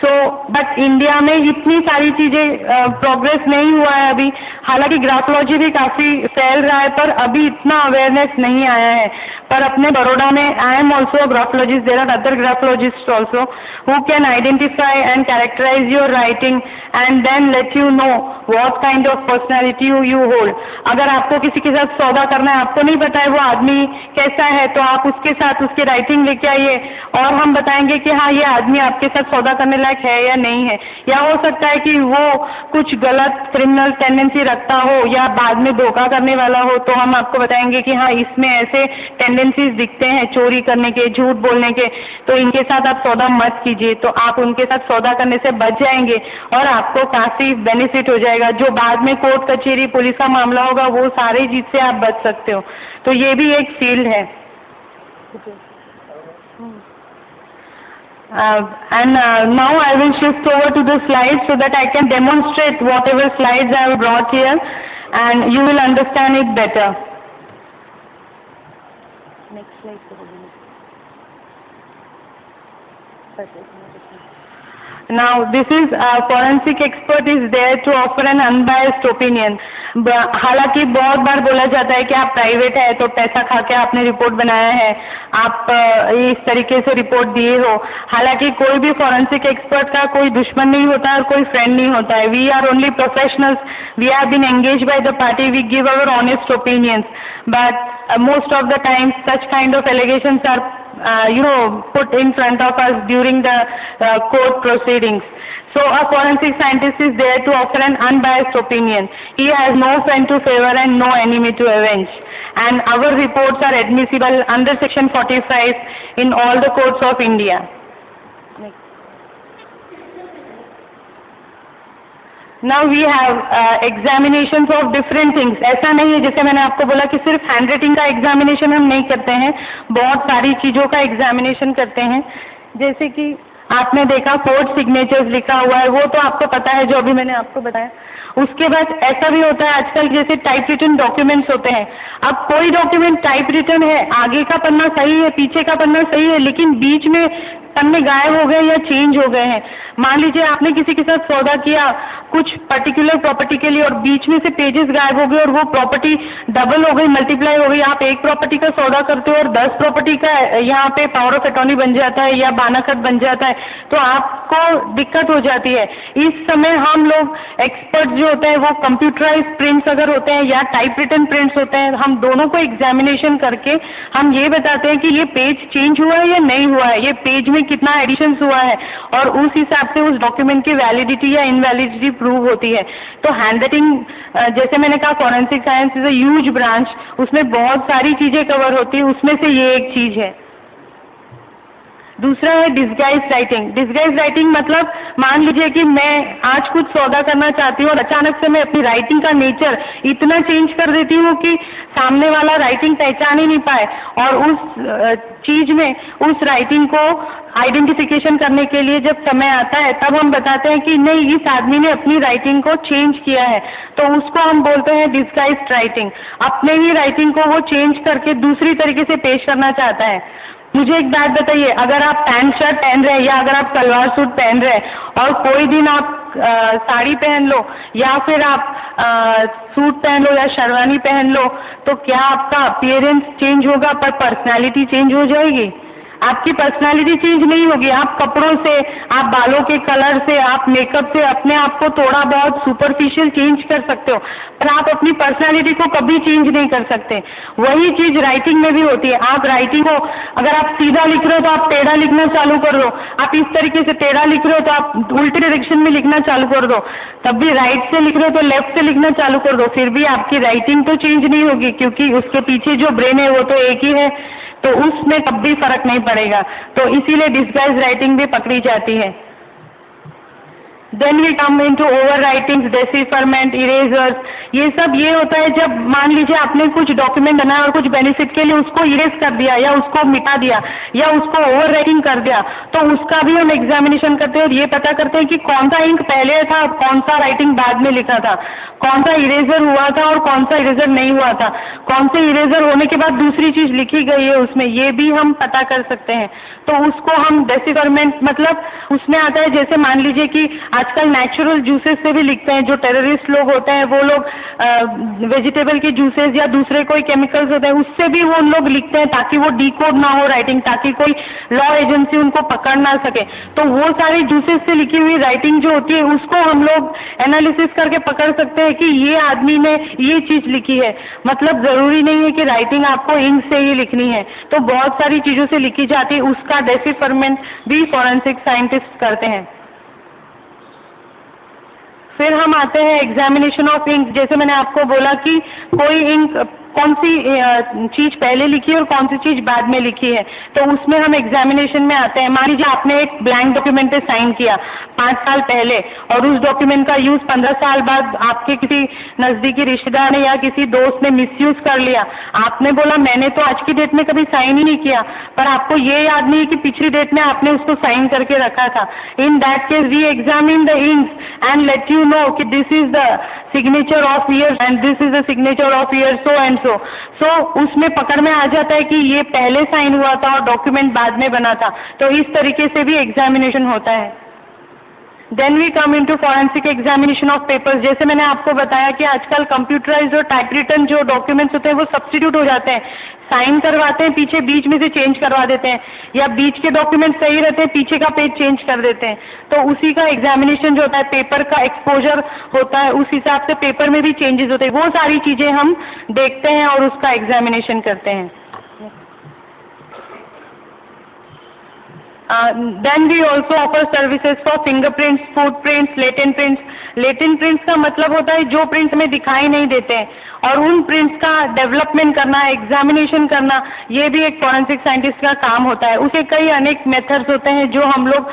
so but India में इतनी सारी चीज़ें progress नहीं हुआ है अभी। हालाँकि graphology भी काफ़ी फैल रहा है, पर अभी इतना अवेयरनेस नहीं आया है। पर अपने बड़ोड़ा में I am also graphologist there are other graphologist also who can identify and characterise your writing and then let you know what kind of personality you hold अगर आपको किसी के साथ सौदा करना है, आपको नहीं पता है वो आदमी कैसा है तो आप उसके साथ उसकी राइटिंग लेके आइए और हम बताएँगे कि हाँ ये आदमी आपके साथ सौदा करने लायक है या नहीं है। या हो सकता है कि वो कुछ गलत क्रिमिनल टेंडेंसी रखता हो या बाद में धोखा करने वाला हो तो हम आपको बताएँगे कि हाँ इसमें ऐसे टेंडेंसीज दिखते हैं चोरी करने के, झूठ बोलने के। तो इनके साथ आप सौदा मत कीजिए। तो आप उनके साथ सौदा करने से बच जाएँगे और आपको काफ़ी बेनिफिट हो जाएगा। जो बाद में कोर्ट कचहरी, पुलिस का मामला होगा, वो सारी चीज़ से आप बच सकते हो। तो ये भी एक फ़ील्ड है। And uh, now I will shift over to the slides so that I can demonstrate whatever slides I have brought here and you will understand it better. Next slide. Now, this is uh, forensic expert is there to offer an unbiased opinion. हालाँकि बहुत बार बोला जाता है कि आप private है तो पैसा खा के आपने रिपोर्ट बनाया है। आप अ, इस तरीके से रिपोर्ट दिए हो। हालाँकि कोई भी फॉरेंसिक एक्सपर्ट का कोई दुश्मन नहीं होता और कोई फ्रेंड नहीं होता है। We are only professionals we have been engage by the party we give our honest opinions but most of the time such kind of allegations are uh, you know, put in front of us during the uh, court proceedings. So a forensic scientist is there to offer an unbiased opinion. He has no friend to favor and no enemy to avenge. And our reports are admissible under section 45 in all the courts of India. Now we have examination of different things ऐसा नहीं है, जैसे मैंने आपको बोला कि सिर्फ़ hand writing का एग्जामिनेशन हम नहीं करते हैं, बहुत सारी चीज़ों का एग्जामिनेशन करते हैं। जैसे कि आपने देखा फोर्थ सिग्नेचर्स लिखा हुआ है, वो तो आपको पता है, जो अभी मैंने आपको बताया। उसके बाद ऐसा भी होता है आजकल जैसे टाइप रिटर्न डॉक्यूमेंट्स होते हैं। अब कोई डॉक्यूमेंट टाइप रिटर्न है, आगे का पन्ना सही है, पीछे का पन्ना सही है, लेकिन बीच में पन्ने गायब हो गए या चेंज हो गए हैं। मान लीजिए आपने किसी के साथ सौदा किया कुछ पर्टिकुलर प्रॉपर्टी के लिए और बीच में से पेजेस गायब हो गए और वो प्रॉपर्टी डबल हो गई मल्टीप्लाई हो गई। आप एक प्रॉपर्टी का सौदा करते हो और दस प्रॉपर्टी का यहाँ पे पावर ऑफ़ अटॉर्नी बन जाता है या बानाखत बन जाता है तो आपको दिक्कत हो जाती है। इस समय हम लोग एक्सपर्ट जो होते हैं, वो कंप्यूटराइज प्रिंट्स अगर होते हैं या टाइप रिटर्न प्रिंट्स होते हैं, हम दोनों को एग्जामिनेशन करके हम ये बताते हैं कि ये पेज चेंज हुआ है या नहीं हुआ है, ये पेज में कितना एडिशंस हुआ है और उस हिसाब से उस डॉक्यूमेंट की वैलिडिटी या इनवैलिडिटी प्रूव होती है। तो हैंड राइटिंग जैसे मैंने कहा forensic science is a huge branch उसमें बहुत सारी चीज़ें कवर होती है, उसमें से ये एक चीज़ है। दूसरा है डिस्गाइज राइटिंग डिस्गाइज राइटिंग मतलब मान लीजिए कि मैं आज कुछ सौदा करना चाहती हूँ और अचानक से मैं अपनी राइटिंग का नेचर इतना चेंज कर देती हूँ कि सामने वाला राइटिंग पहचान ही नहीं पाए और उस चीज़ में, उस राइटिंग को आइडेंटिफिकेशन करने के लिए जब समय आता है, तब हम बताते हैं कि नहीं, इस आदमी ने अपनी राइटिंग को चेंज किया है। तो उसको हम बोलते हैं डिस्गाइज राइटिंग अपने ही राइटिंग को वो चेंज करके दूसरी तरीके से पेश करना चाहता है। मुझे एक बात बताइए, अगर आप पैंट शर्ट पहन रहे हैं या अगर आप सलवार सूट पहन रहे हैं और कोई दिन आप साड़ी पहन लो या फिर आप सूट पहन लो या शेरवानी पहन लो तो क्या आपका अपीयरेंस चेंज होगा? पर पर्सनालिटी चेंज हो जाएगी? आपकी पर्सनालिटी चेंज नहीं होगी। आप कपड़ों से, आप बालों के कलर से, आप मेकअप से अपने आप को थोड़ा बहुत सुपरफिशियल चेंज कर सकते हो। पर आप अपनी पर्सनालिटी को कभी चेंज नहीं कर सकते। वही चीज़ राइटिंग में भी होती है। आप राइटिंग को अगर आप सीधा लिख रहे हो तो आप टेढ़ा लिखना चालू कर दो। आप इस तरीके से टेढ़ा लिख रहे हो तो आप उल्टे डायरेक्शन में लिखना चालू कर दो। तब भी राइट से लिख रहे हो तो लेफ़्ट से लिखना चालू कर दो। फिर भी आपकी राइटिंग तो चेंज नहीं होगी, क्योंकि उसके पीछे जो ब्रेन है वो तो एक ही है। तो उसमें तब भी फ़र्क नहीं पड़ेगा। तो इसीलिए डिस्गाइज राइटिंग भी पकड़ी जाती है। Then we come into overwriting decipherment erasures ये सब ये होता है जब मान लीजिए आपने कुछ डॉक्यूमेंट बनाया और कुछ बेनिफिट के लिए उसको इरेज कर दिया या उसको मिटा दिया या उसको ओवर राइटिंग कर दिया तो उसका भी हम एग्जामिनेशन करते हैं और ये पता करते हैं कि कौन सा इंक पहले था कौन सा राइटिंग बाद में लिखा था। कौन सा इरेजर हुआ था और कौन सा इरेजर नहीं हुआ था। कौन से इरेजर होने के बाद दूसरी चीज़ लिखी गई है उसमें, ये भी हम पता कर सकते हैं। तो उसको हम डेसीफरमेंट मतलब उसमें आता है जैसे मान लीजिए कि आजकल नेचुरल जूसेस से भी लिखते हैं, जो टेररिस्ट लोग होते हैं, वो लोग वेजिटेबल के जूसेस या दूसरे कोई केमिकल्स होते हैं, उससे भी वो लोग लिखते हैं ताकि वो डीकोड ना हो राइटिंग ताकि कोई लॉ एजेंसी उनको पकड़ ना सके। तो वो सारे जूसेस से लिखी हुई राइटिंग जो होती है, उसको हम लोग एनालिसिस करके पकड़ सकते हैं कि ये आदमी ने ये चीज़ लिखी है। मतलब ज़रूरी नहीं है कि राइटिंग आपको इंक से ही लिखनी है। तो बहुत सारी चीज़ों से लिखी जाती है, उसका डेसिफरमेंट भी फॉरेंसिक साइंटिस्ट करते हैं। फिर हम आते हैं एग्जामिनेशन ऑफ़ इंक जैसे मैंने आपको बोला कि कोई इंक कौन सी चीज़ पहले लिखी है और कौन सी चीज़ बाद में लिखी है? तो उसमें हम एग्जामिनेशन में आते हैं। मान लीजिए आपने एक ब्लैंक डॉक्यूमेंट पे साइन किया पाँच साल पहले और उस डॉक्यूमेंट का यूज़ पंद्रह साल बाद आपके किसी नजदीकी रिश्तेदार ने या किसी दोस्त ने मिसयूज कर लिया। आपने बोला, मैंने तो आज की डेट में कभी साइन ही नहीं किया। पर आपको ये याद नहीं है कि पिछली डेट में आपने उसको साइन करके रखा था। In that case we examine the inks and let you know कि this is the signature of year and this is the signature of year so and so so उसमें पकड़ में आ जाता है कि ये पहले साइन हुआ था और डॉक्यूमेंट बाद में बना था। तो इस तरीके से भी एग्जामिनेशन होता है। Then we come into forensic examination of papers जैसे मैंने आपको बताया कि आजकल कंप्यूटराइज और टाइप रिटर्न जो डॉक्यूमेंट्स होते हैं, वो सब्सटीट्यूट हो जाते हैं। साइन करवाते हैं, पीछे बीच में से चेंज करवा देते हैं। या बीच के डॉक्यूमेंट सही रहते हैं, पीछे का पेज चेंज कर देते हैं। तो उसी का एग्जामिनेशन जो होता है पेपर का एक्सपोजर होता है, उस हिसाब से पेपर में भी चेंजेस होते हैं। वो सारी चीज़ें हम देखते हैं और उसका एग्जामिनेशन करते हैं। Then we also offer services for fingerprints footprints latent prints latent prints का मतलब होता है जो प्रिंट्स हमें दिखाई नहीं देते हैं। और उन प्रिंट्स का डेवलपमेंट करना एग्जामिनेशन करना, ये भी एक फॉरेंसिक साइंटिस्ट का काम होता है। उसे कई अनेक मेथड्स होते हैं जो हम लोग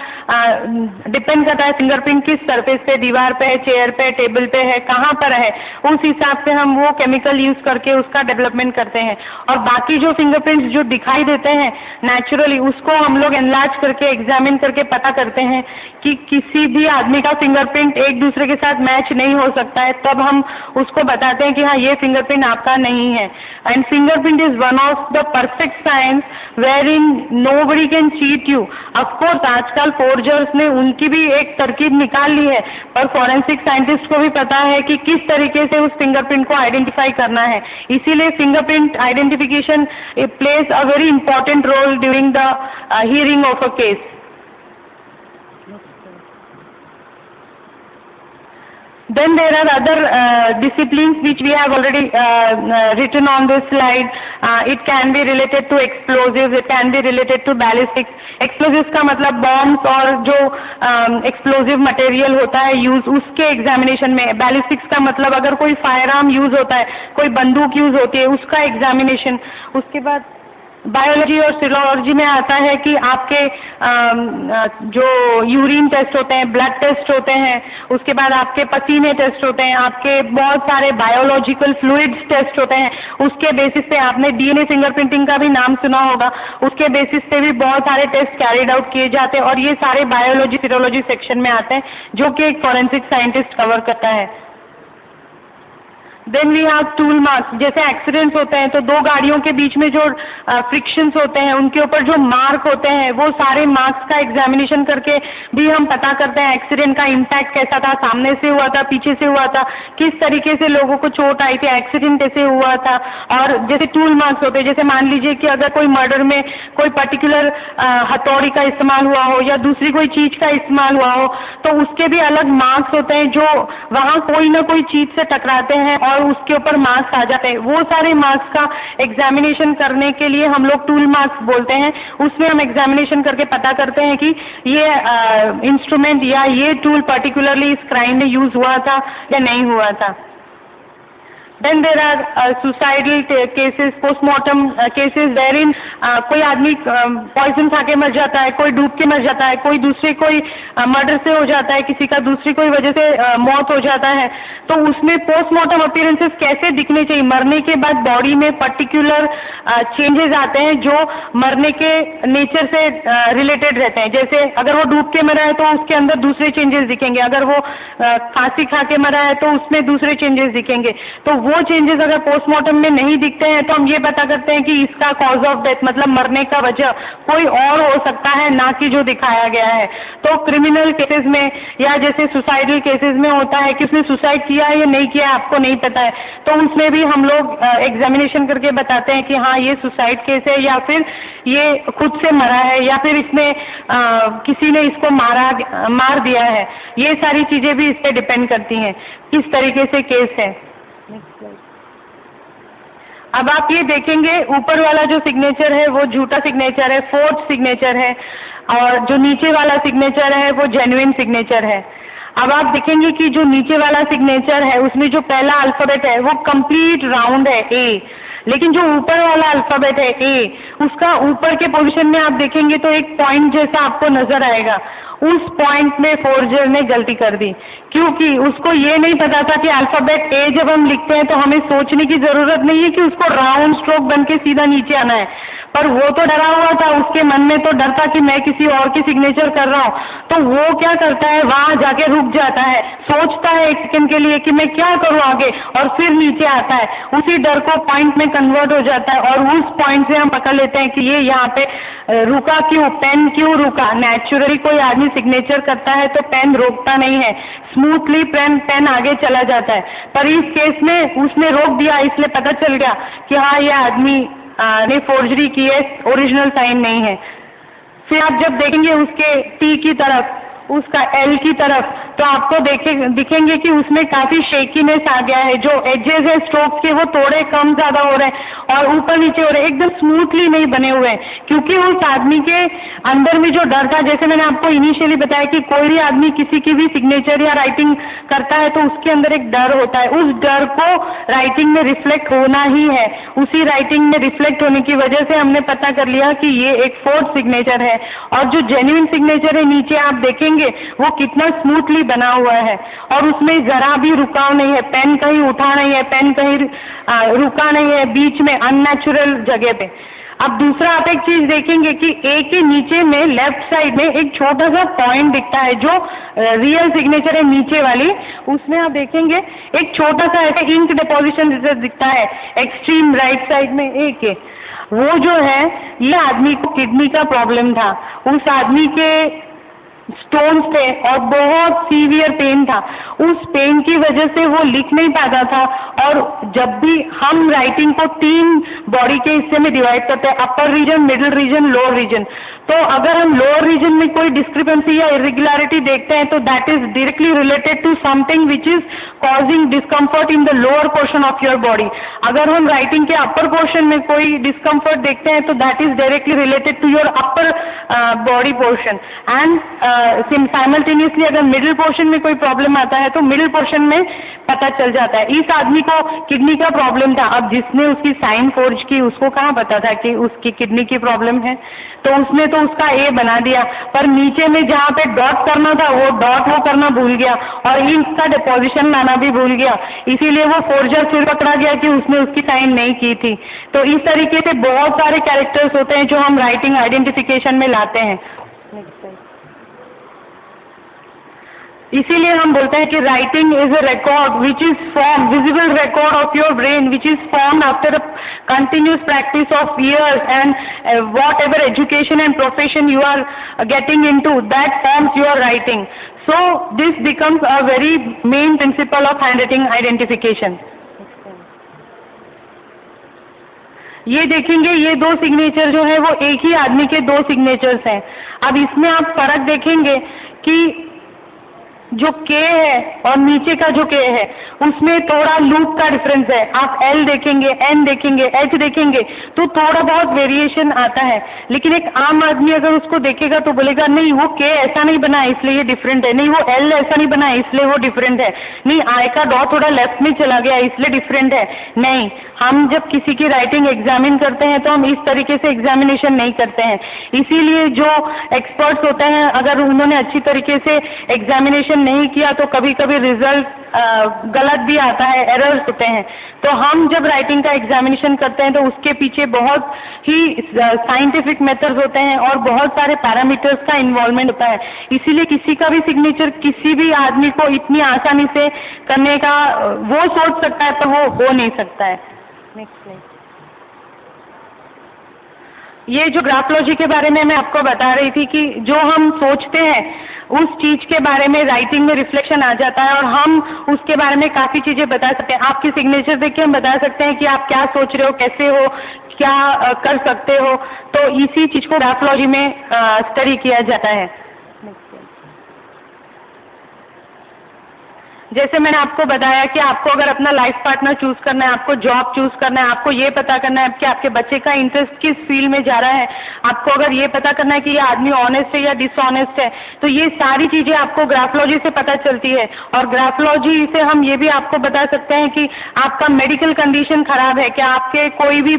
डिपेंड करता है फिंगरप्रिंट किस सरफेस पे, दीवार पे है चेयर पे टेबल पे है, कहाँ पर है। उस हिसाब से हम वो केमिकल यूज़ करके उसका डेवलपमेंट करते हैं। और बाकी जो फिंगरप्रिंट्स जो दिखाई देते हैं नेचुरली उसको हम लोग एनलार्ज करके एग्जामिन करके पता करते हैं कि किसी भी आदमी का फिंगरप्रिंट एक दूसरे के साथ मैच नहीं हो सकता है, तब हम उसको बताते हैं कि हाँ ये फिंगरप्रिंट आपका नहीं है। And fingerprint is one of the perfect science wherein nobody can cheat you of course आजकल फोर्जर्स ने उनकी भी एक तरकीब निकाल ली है, पर फॉरेंसिक साइंटिस्ट को भी पता है कि किस तरीके से उस फिंगरप्रिंट को आइडेंटिफाई करना है। इसीलिए fingerprint identification plays a very important role during the hearing of a case. Then there are other uh, disciplines which we have already uh, uh, written on this slide. Uh, it can be related to explosives, it can be related to ballistics. Explosives का मतलब bombs और जो um, explosive material होता है use उसके examination में ballistics का मतलब अगर कोई firearm use होता है कोई बंदूक use होती है उसका examination उसके बाद बायोलॉजी और सिरोलॉजी में आता है कि आपके जो यूरिन टेस्ट होते हैं ब्लड टेस्ट होते हैं, उसके बाद आपके पसीने टेस्ट होते हैं, आपके बहुत सारे बायोलॉजिकल फ्लूइड्स टेस्ट होते हैं, उसके बेसिस पे आपने डीएनए फिंगरप्रिंटिंग का भी नाम सुना होगा, उसके बेसिस पे भी बहुत सारे टेस्ट कैरिड आउट किए जाते हैं और ये सारे बायोलॉजी सिरोलॉजी सेक्शन में आते हैं, जो कि एक फॉरेंसिक साइंटिस्ट कवर करता है। Then we have tool marks जैसे एक्सीडेंट्स होते हैं तो दो गाड़ियों के बीच में जो फ्रिक्शंस होते हैं, उनके ऊपर जो मार्क होते हैं, वो सारे मार्क्स का एग्जामिनेशन करके भी हम पता करते हैं एक्सीडेंट का इम्पैक्ट कैसा था, सामने से हुआ था, पीछे से हुआ था, किस तरीके से लोगों को चोट आई थी एक्सीडेंट कैसे हुआ था। और जैसे टूल मार्क्स होते हैं, जैसे मान लीजिए कि अगर कोई मर्डर में कोई पर्टिकुलर हथौड़ी का इस्तेमाल हुआ हो या दूसरी कोई चीज़ का इस्तेमाल हुआ हो तो उसके भी अलग मार्क्स होते हैं जो वहाँ कोई ना कोई चीज़ से टकराते हैं और उसके ऊपर मार्क्स आ जाते हैं। वो सारे मार्क्स का एग्जामिनेशन करने के लिए हम लोग टूल मार्क्स बोलते हैं। उसमें हम एग्जामिनेशन करके पता करते हैं कि ये इंस्ट्रूमेंट या ये टूल पर्टिकुलरली इस क्राइम में यूज़ हुआ था या नहीं हुआ था। Then there are suicidal cases postmortem cases wherein uh, कोई आदमी पॉइजन खा के मर जाता है कोई डूब के मर जाता है कोई दूसरे कोई मर्डर से हो जाता है किसी का दूसरी कोई वजह से uh, मौत हो जाता है तो उसमें पोस्टमार्टम अपीयरेंसेस कैसे दिखने चाहिए? मरने के बाद बॉडी में पर्टिकुलर चेंजेस आते हैं जो मरने के नेचर से रिलेटेड रहते हैं। जैसे अगर वो डूब के मरा है तो उसके अंदर दूसरे चेंजेस दिखेंगे। अगर वो uh, फांसी खा के मरा है तो उसमें दूसरे चेंजेस दिखेंगे। तो वो चेंजेस अगर पोस्टमार्टम में नहीं दिखते हैं तो हम ये पता करते हैं कि इसका कॉज ऑफ़ डेथ मतलब मरने का वजह कोई और हो सकता है, ना कि जो दिखाया गया है। तो क्रिमिनल केसेस में या जैसे सुसाइडल केसेस में होता है कि उसने सुसाइड किया है या नहीं किया आपको नहीं पता है। तो उसमें भी हम लोग एग्जामिनेशन करके बताते हैं कि हाँ ये सुसाइड केस है या फिर ये खुद से मरा है या फिर इसने किसी ने इसको मारा, मार दिया है। ये सारी चीज़ें भी इस पर डिपेंड करती हैं। किस तरीके से केस है। अब आप ये देखेंगे, ऊपर वाला जो सिग्नेचर है, वो झूठा सिग्नेचर है फोर्थ सिग्नेचर है, और जो नीचे वाला सिग्नेचर है, वो जेन्युइन सिग्नेचर है। अब आप देखेंगे कि जो नीचे वाला सिग्नेचर है, उसमें जो पहला अल्फ़ाबेट है, वो कंप्लीट राउंड है ए लेकिन जो ऊपर वाला अल्फ़ाबेट है ए उसका ऊपर के पोजीशन में आप देखेंगे तो एक पॉइंट जैसा आपको नज़र आएगा। उस पॉइंट में फोर्जर ने गलती कर दी। क्योंकि उसको ये नहीं पता था कि अल्फ़ाबेट ए जब हम लिखते हैं तो हमें सोचने की ज़रूरत नहीं है कि उसको राउंड स्ट्रोक बन के सीधा नीचे आना है। पर वो तो डरा हुआ था, उसके मन में तो डर था कि मैं किसी और की सिग्नेचर कर रहा हूँ। तो वो क्या करता है, वहाँ जाके रुक जाता है, सोचता है एक सेकंड के लिए कि मैं क्या करूँ आगे, और फिर नीचे आता है। उसी डर को पॉइंट में कन्वर्ट हो जाता है, और उस पॉइंट से हम पकड़ लेते हैं कि ये यहाँ पे रुका क्यों? पेन क्यों रुका? नेचुरली कोई आदमी सिग्नेचर करता है तो पेन रोकता नहीं है। स्मूथली पेन पेन आगे चला जाता है। पर इस केस में उसने रोक दिया, इसलिए पता चल गया कि हाँ ये आदमी ने फोर्जरी की है ओरिजिनल साइन नहीं है। फिर आप जब देखेंगे उसके टी की तरफ़ उसका एल की तरफ़ तो आपको देखे, दिखेंगे कि उसमें काफ़ी शेकीनेस आ गया है, जो एजेस है स्ट्रोक्स के, वो थोड़े कम ज़्यादा हो रहे हैं और ऊपर नीचे हो रहे हैं, एकदम स्मूथली नहीं बने हुए हैं। क्योंकि उस आदमी के अंदर में जो डर था, जैसे मैंने आपको इनिशियली बताया कि कोई भी आदमी किसी की भी सिग्नेचर या राइटिंग करता है तो उसके अंदर एक डर होता है। उस डर को राइटिंग में रिफ्लेक्ट होना ही है। उसी राइटिंग में रिफ्लेक्ट होने की वजह से हमने पता कर लिया कि ये एक फोर्थ सिग्नेचर है। और जो जेन्युइन सिग्नेचर है, नीचे आप देखेंगे वो कितना स्मूथली बना हुआ है। और उसमें जरा भी रुकाव नहीं है। पेन कहीं उठा नहीं है पेन कहीं रुका नहीं है बीच में अननेचुरल जगह पे। अब दूसरा आप एक चीज़ देखेंगे कि ए के नीचे में लेफ़्ट साइड में एक छोटा सा पॉइंट दिखता है, जो रियल सिग्नेचर है नीचे वाली। उसमें आप देखेंगे, एक छोटा सा ऐसे इंक डिपोजिशन जैसे दिखता है एक्सट्रीम राइट साइड में ए के। वो जो है, ये आदमी को किडनी का प्रॉब्लम था। उस आदमी के स्टोन्स थे और बहुत सीवियर पेन था। उस पेन की वजह से वो लिख नहीं पाता था और जब भी हम राइटिंग को तीन बॉडी के हिस्से में डिवाइड करते हैं upper region middle region lower region तो अगर हम लोअर रीजन में कोई डिस्क्रिपेंसी या इरेगुलरिटी देखते हैं तो that is directly related to something which is causing discomfort in the lower portion of your body अगर हम राइटिंग के अपर पोर्शन में कोई डिस्कम्फर्ट देखते हैं तो that is directly related to your upper body portion and simultaneously अगर middle portion में कोई प्रॉब्लम आता है तो मिडिल पोर्शन में पता चल जाता है। इस आदमी को किडनी का प्रॉब्लम था। अब जिसने उसकी साइन फोर्ज की, उसको कहाँ पता था कि उसकी किडनी की प्रॉब्लम है? तो उसने तो उसका ए बना दिया। पर नीचे में जहाँ पे डॉट करना था, वो डॉट वो करना भूल गया। और इसका डिपोजिशन लाना भी भूल गया। इसीलिए वो फोर्जर फिर पकड़ा गया कि उसने उसकी साइन नहीं की थी। तो इस तरीके से बहुत सारे कैरेक्टर्स होते हैं जो हम राइटिंग आइडेंटिफिकेशन में लाते हैं। इसीलिए हम बोलते हैं कि writing is a record which is form visible record of your brain which is form after continuous practice of years and whatever education and profession you are getting into that forms your writing so this becomes a very main principle of handwriting identification ये देखेंगे, ये दो signature जो है, वो एक ही आदमी के दो सिग्नेचर्स हैं। अब इसमें आप फ़र्क देखेंगे कि जो के है और नीचे का जो के है, उसमें थोड़ा लूप का डिफरेंस है। आप एल देखेंगे एन देखेंगे एच देखेंगे तो थोड़ा बहुत वेरिएशन आता है। लेकिन एक आम आदमी अगर उसको देखेगा तो बोलेगा, नहीं, वो के ऐसा नहीं बना है इसलिए ये डिफरेंट है। नहीं, वो एल ऐसा नहीं बना है इसलिए वो डिफरेंट है। नहीं आई का डॉ थोड़ा लेफ़्ट में चला गया, इसलिए डिफरेंट है। नहीं, हम जब किसी की राइटिंग एग्जामिन करते हैं तो हम इस तरीके से एग्जामिनेशन नहीं करते हैं। इसीलिए जो एक्सपर्ट्स होते हैं, अगर उन्होंने अच्छी तरीके से एग्जामिनेशन नहीं किया तो कभी कभी रिज़ल्ट गलत भी आता है एरर्स होते हैं। तो हम जब राइटिंग का एग्जामिनेशन करते हैं तो उसके पीछे बहुत ही साइंटिफिक मेथड्स होते हैं और बहुत सारे पैरामीटर्स का इन्वॉल्वमेंट होता है। इसीलिए किसी का भी सिग्नेचर किसी भी आदमी को इतनी आसानी से करने का वो सोच सकता है पर वो हो नहीं सकता है। नेक्स्ट ये जो ग्राफोलॉजी के बारे में मैं आपको बता रही थी कि जो हम सोचते हैं, उस चीज़ के बारे में राइटिंग में रिफ्लेक्शन आ जाता है और हम उसके बारे में काफ़ी चीज़ें बता सकते हैं। आपकी सिग्नेचर देख के हम बता सकते हैं कि आप क्या सोच रहे हो, कैसे हो, क्या कर सकते हो। तो इसी चीज़ को ग्राफोलॉजी में स्टडी किया जाता है। जैसे मैंने आपको बताया कि आपको अगर अपना लाइफ पार्टनर चूज़ करना है, आपको जॉब चूज़ करना है, आपको ये पता करना है कि आपके बच्चे का इंटरेस्ट किस फ़ील्ड में जा रहा है, आपको अगर ये पता करना है कि ये आदमी ऑनेस्ट है या डिसऑनेस्ट है तो ये सारी चीज़ें आपको ग्राफोलॉजी से पता चलती है। और ग्राफोलॉजी से हम ये भी आपको बता सकते हैं कि आपका मेडिकल कंडीशन खराब है क्या, आपके कोई भी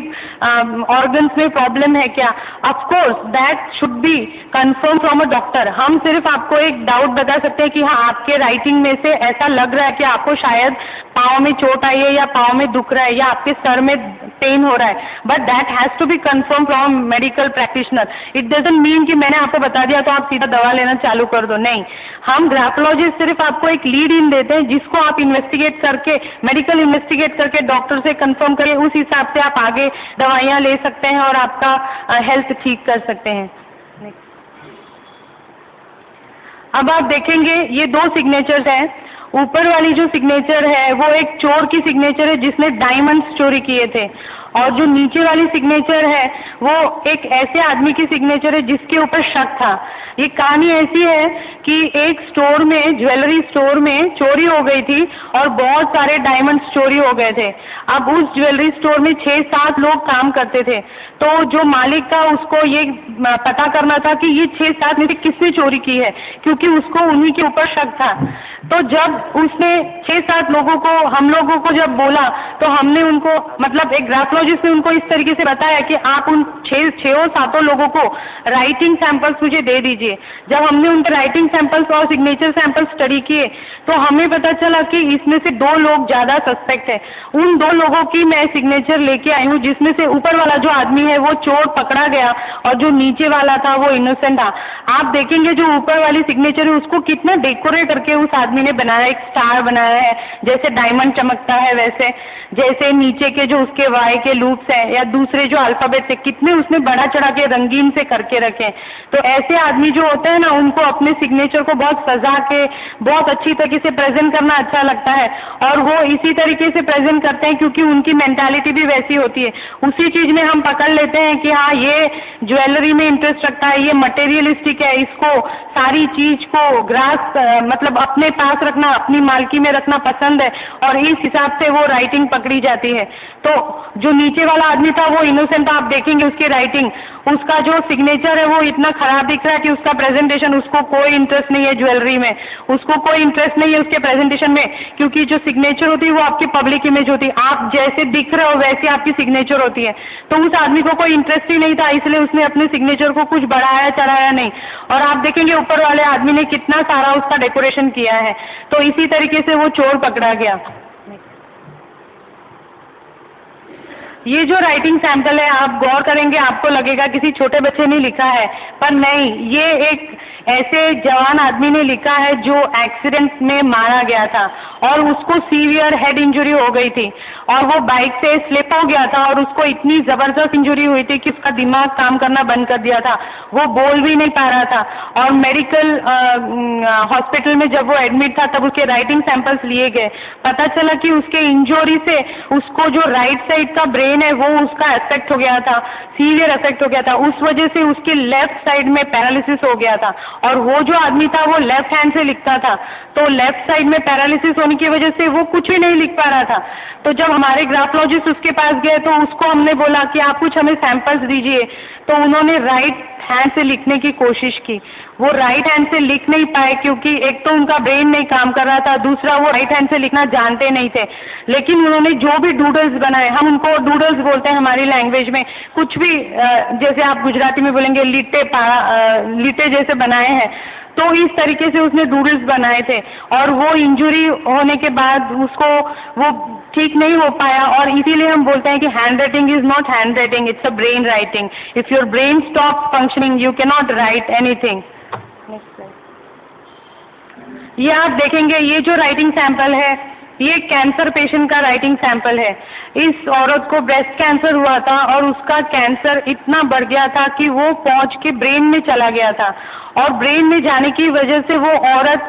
ऑर्गन्स में प्रॉब्लम है क्या? Of course that should be confirm from a doctor हम सिर्फ़ आपको एक डाउट बता सकते हैं कि हाँ आपके राइटिंग में से ऐसा लग रहा है कि आपको शायद पाँव में चोट आई है या पाँव में दुख रहा है या आपके सर में पेन हो रहा है। But that has to be confirm from medical practitioner it doesn't mean कि मैंने आपको बता दिया तो आप सीधा दवा लेना चालू कर दो। नहीं। हम ग्राफोलॉजिस्ट सिर्फ़ आपको एक लीड इन देते हैं, जिसको आप इन्वेस्टिगेट करके मेडिकल इन्वेस्टिगेट करके डॉक्टर से कन्फर्म करके उस हिसाब से आप आगे दवाइयाँ ले सकते हैं और आपका हेल्थ ठीक कर सकते हैं। अब आप देखेंगे, ये दो सिग्नेचर्स हैं। ऊपर वाली जो सिग्नेचर है, वो एक चोर की सिग्नेचर है जिसने डायमंड्स चोरी किए थे। और जो नीचे वाली सिग्नेचर है, वो एक ऐसे आदमी की सिग्नेचर है जिसके ऊपर शक था। ये कहानी ऐसी है कि एक स्टोर में ज्वेलरी स्टोर में चोरी हो गई थी और बहुत सारे डायमंड्स चोरी हो गए थे। अब उस ज्वेलरी स्टोर में छः सात लोग काम करते थे। तो जो मालिक था, उसको ये पता करना था कि ये छः सात में से किसने चोरी की है, क्योंकि उसको उन्हीं के ऊपर शक था। तो जब उसने छः सात लोगों को, हम लोगों को जब बोला तो हमने उनको मतलब एक ग्राफोलॉजिस्ट ने उनको इस तरीके से बताया कि आप उन छः छः सातों लोगों को राइटिंग सैंपल्स मुझे दे दीजिए। जब हमने उनके राइटिंग सैंपल्स और सिग्नेचर सैंपल्स स्टडी किए तो हमें पता चला कि इसमें से दो लोग ज़्यादा सस्पेक्ट है। उन दो लोगों की मैं सिग्नेचर लेके आई हूँ, जिसमें से ऊपर वाला जो आदमी है, वो चोर पकड़ा गया और जो नीचे वाला था, वो इनोसेंट था। आप देखेंगे जो ऊपर वाली सिग्नेचर है, उसको कितना डेकोरेट करके उस आदमी ने बनाया, एक स्टार बनाया है, जैसे डायमंड चमकता है वैसे। जैसे नीचे के जो उसके वाई के लूप्स हैं या दूसरे जो अल्फ़ाबेट थे कितने उसने बढ़ा चढ़ा के रंगीन से करके रखे हैं। तो ऐसे आदमी जो होते हैं ना, उनको अपने सिग्नेचर को बहुत सजा के, बहुत अच्छी तरीके से प्रेजेंट करना अच्छा लगता है। और वो इसी तरीके से प्रेजेंट करते हैं क्योंकि उनकी मेंटालिटी भी वैसी होती है। उसी चीज़ में हम पकड़ लेते हैं कि हाँ ये ज्वेलरी में इंटरेस्ट रखता है, ये मटेरियलिस्टिक है, इसको सारी चीज़ को ग्रास मतलब अपने पास रखना, अपनी मालकी में रखना पसंद है और इस हिसाब से वो राइटिंग पकड़ी जाती है। तो जो नीचे वाला आदमी था, वो इनोसेंट था, आप देखेंगे उसकी राइटिंग उसका जो सिग्नेचर है, वो इतना खराब दिख रहा है कि उसका प्रेजेंटेशन उसको कोई इंटरेस्ट नहीं है ज्वेलरी में। उसको कोई इंटरेस्ट नहीं है उसके प्रेजेंटेशन में, क्योंकि जो सिग्नेचर होती है, वो आपकी पब्लिक इमेज होती है। आप जैसे दिख रहे हो, वैसे आपकी सिग्नेचर होती है। तो उस आदमी को कोई इंटरेस्ट ही नहीं था, इसलिए उसने अपने सिग्नेचर को कुछ बढ़ाया, चढ़ाया नहीं। और आप देखेंगे, ऊपर वाले आदमी ने कितना सारा उसका डेकोरेशन किया है। तो इसी तरीके से वो चोर पकड़ा गया। ये जो राइटिंग सैंपल है, आप गौर करेंगे, आपको लगेगा, किसी छोटे बच्चे ने लिखा है, पर नहीं, ये एक ऐसे जवान आदमी ने लिखा है जो एक्सीडेंट में मारा गया था और उसको सीवियर हेड इंजरी हो गई थी और वो बाइक से स्लिप हो गया था और उसको इतनी ज़बरदस्त इंजरी हुई थी कि उसका दिमाग काम करना बंद कर दिया था। वो बोल भी नहीं पा रहा था और मेडिकल हॉस्पिटल में जब वो एडमिट था तब उसके राइटिंग सैंपल्स लिए गए। पता चला कि उसके इंजरी से उसको जो राइट साइड का ब्रेन है वो उसका अफेक्ट हो गया था सीवियर अफेक्ट हो गया था। उस वजह से उसके लेफ़्ट साइड में पैरालिसिस हो गया था। और वो जो आदमी था, वो लेफ़्ट हैंड से लिखता था। तो लेफ़्ट साइड में पैरालिसिस होने की वजह से वो कुछ भी नहीं लिख पा रहा था। तो जब हमारे ग्राफोलॉजिस्ट उसके पास गए तो उसको हमने बोला कि आप कुछ हमें सैंपल्स दीजिए। तो उन्होंने राइट हैंड से लिखने की कोशिश की। वो राइट हैंड से लिख नहीं पाए क्योंकि एक तो उनका ब्रेन नहीं काम कर रहा था, दूसरा वो राइट हैंड से लिखना जानते नहीं थे। लेकिन उन्होंने जो भी डूडल्स बनाए, हम उनको डूडल्स बोलते हैं हमारी लैंग्वेज में। कुछ भी जैसे आप गुजराती में बोलेंगे, लिट्टे पारा लिट्टे जैसे बनाए हैं तो इस तरीके से उसने डूडल्स बनाए थे। और वो इंजुरी होने के बाद उसको वो ठीक नहीं हो पाया और इसीलिए हम बोलते हैं कि handwriting is not handwriting it's a brain writing if your brain stop functioning you can not write anything ये आप देखेंगे, ये जो राइटिंग सैंपल है, ये कैंसर पेशेंट का राइटिंग सैंपल है। इस औरत को ब्रेस्ट कैंसर हुआ था और उसका कैंसर इतना बढ़ गया था कि वो पहुँच के ब्रेन में चला गया था। और ब्रेन में जाने की वजह से वो औरत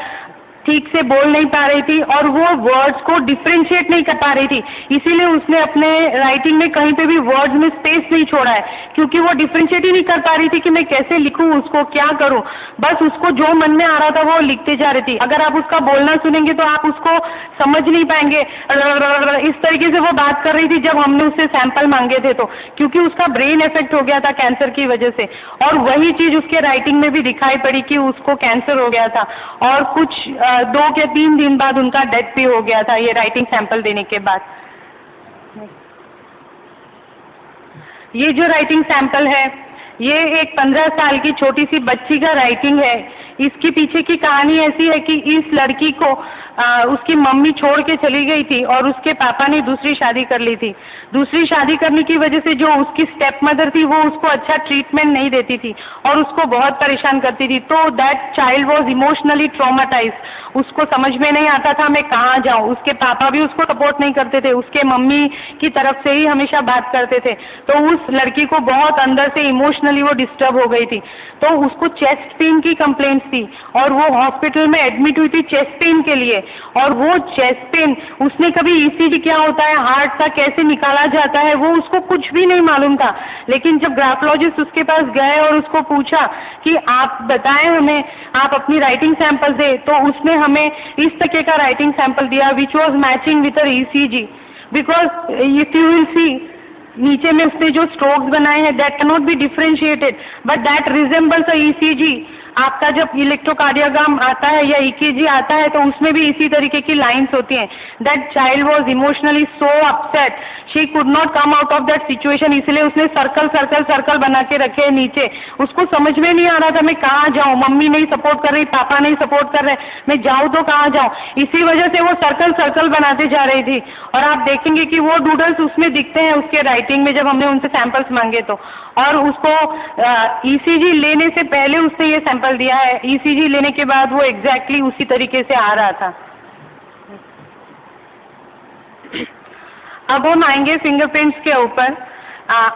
ठीक से बोल नहीं पा रही थी और वो वर्ड्स को डिफ्रेंशिएट नहीं कर पा रही थी। इसीलिए उसने अपने राइटिंग में कहीं पे भी वर्ड्स में स्पेस नहीं छोड़ा है, क्योंकि वो डिफ्रेंशिएट ही नहीं कर पा रही थी कि मैं कैसे लिखूं, उसको क्या करूँ। बस उसको जो मन में आ रहा था वो लिखते जा रही थी। अगर आप उसका बोलना सुनेंगे तो आप उसको समझ नहीं पाएँगे। इस तरीके से वो बात कर रही थी जब हमने उससे सैंपल मांगे थे तो क्योंकि उसका ब्रेन इफ़ेक्ट हो गया था कैंसर की वजह से। और वही चीज़ उसके राइटिंग में भी दिखाई पड़ी कि उसको कैंसर हो गया था। और कुछ दो के तीन दिन बाद उनका डेथ भी हो गया था, ये राइटिंग सैंपल देने के बाद। ये जो राइटिंग सैंपल है, ये एक पंद्रह साल की छोटी सी बच्ची का राइटिंग है। इसके पीछे की कहानी ऐसी है कि इस लड़की को उसकी मम्मी छोड़ के चली गई थी और उसके पापा ने दूसरी शादी कर ली थी। दूसरी शादी करने की वजह से जो उसकी स्टेप मदर थी, वो उसको अच्छा ट्रीटमेंट नहीं देती थी और उसको बहुत परेशान करती थी। तो that child was emotionally traumatise उसको समझ में नहीं आता था, मैं कहाँ जाऊँ? उसके पापा भी उसको सपोर्ट नहीं करते थे। उसके मम्मी की तरफ़ से ही हमेशा बात करते थे। तो उस लड़की को बहुत अंदर से इमोशनली वो डिस्टर्ब हो गई थी। तो उसको चेस्ट पेन की कंप्लेंट थी और वो हॉस्पिटल में एडमिट हुई थी चेस्ट पेन के लिए। और वो चेस्ट पेन उसने कभी ईसीजी क्या होता है हार्ट का कैसे निकाला जाता है, वो उसको कुछ भी नहीं मालूम था। लेकिन जब ग्राफोलॉजिस्ट उसके पास गए और उसको पूछा कि आप बताएँ हमें, आप अपनी राइटिंग सैंपल दे तो उसने हमें इस तरीके का राइटिंग सैंपल दिया which was matching with ECG because if you will see नीचे में उसने जो स्ट्रोक्स बनाए हैं that cannot be differentiated but that resembles a ECG आपका जब इलेक्ट्रोकार्डियोग्राम आता है या ईकेजी आता है तो उसमें भी इसी तरीके की लाइंस होती हैं। That child was emotionally so upset she could not come out of that situation इसलिए उसने सर्कल सर्कल सर्कल बना के रखे है नीचे। उसको समझ में नहीं आ रहा था, मैं कहाँ जाऊँ? मम्मी नहीं सपोर्ट कर रही, पापा नहीं सपोर्ट कर रहे, मैं जाऊँ तो कहाँ जाऊँ? इसी वजह से वो सर्कल सर्कल बनाते जा रही थी। और आप देखेंगे कि वो डूडल्स उसमें दिखते हैं उसके राइटिंग में, जब हमने उनसे सैंपल्स मांगे तो। और उसको ईसीजी लेने से पहले उसने ये सैंपल दिया है ईसीजी लेने के बाद वो एग्जैक्टली उसी तरीके से आ रहा था। अब हम आएँगे फिंगरप्रिंट्स के ऊपर।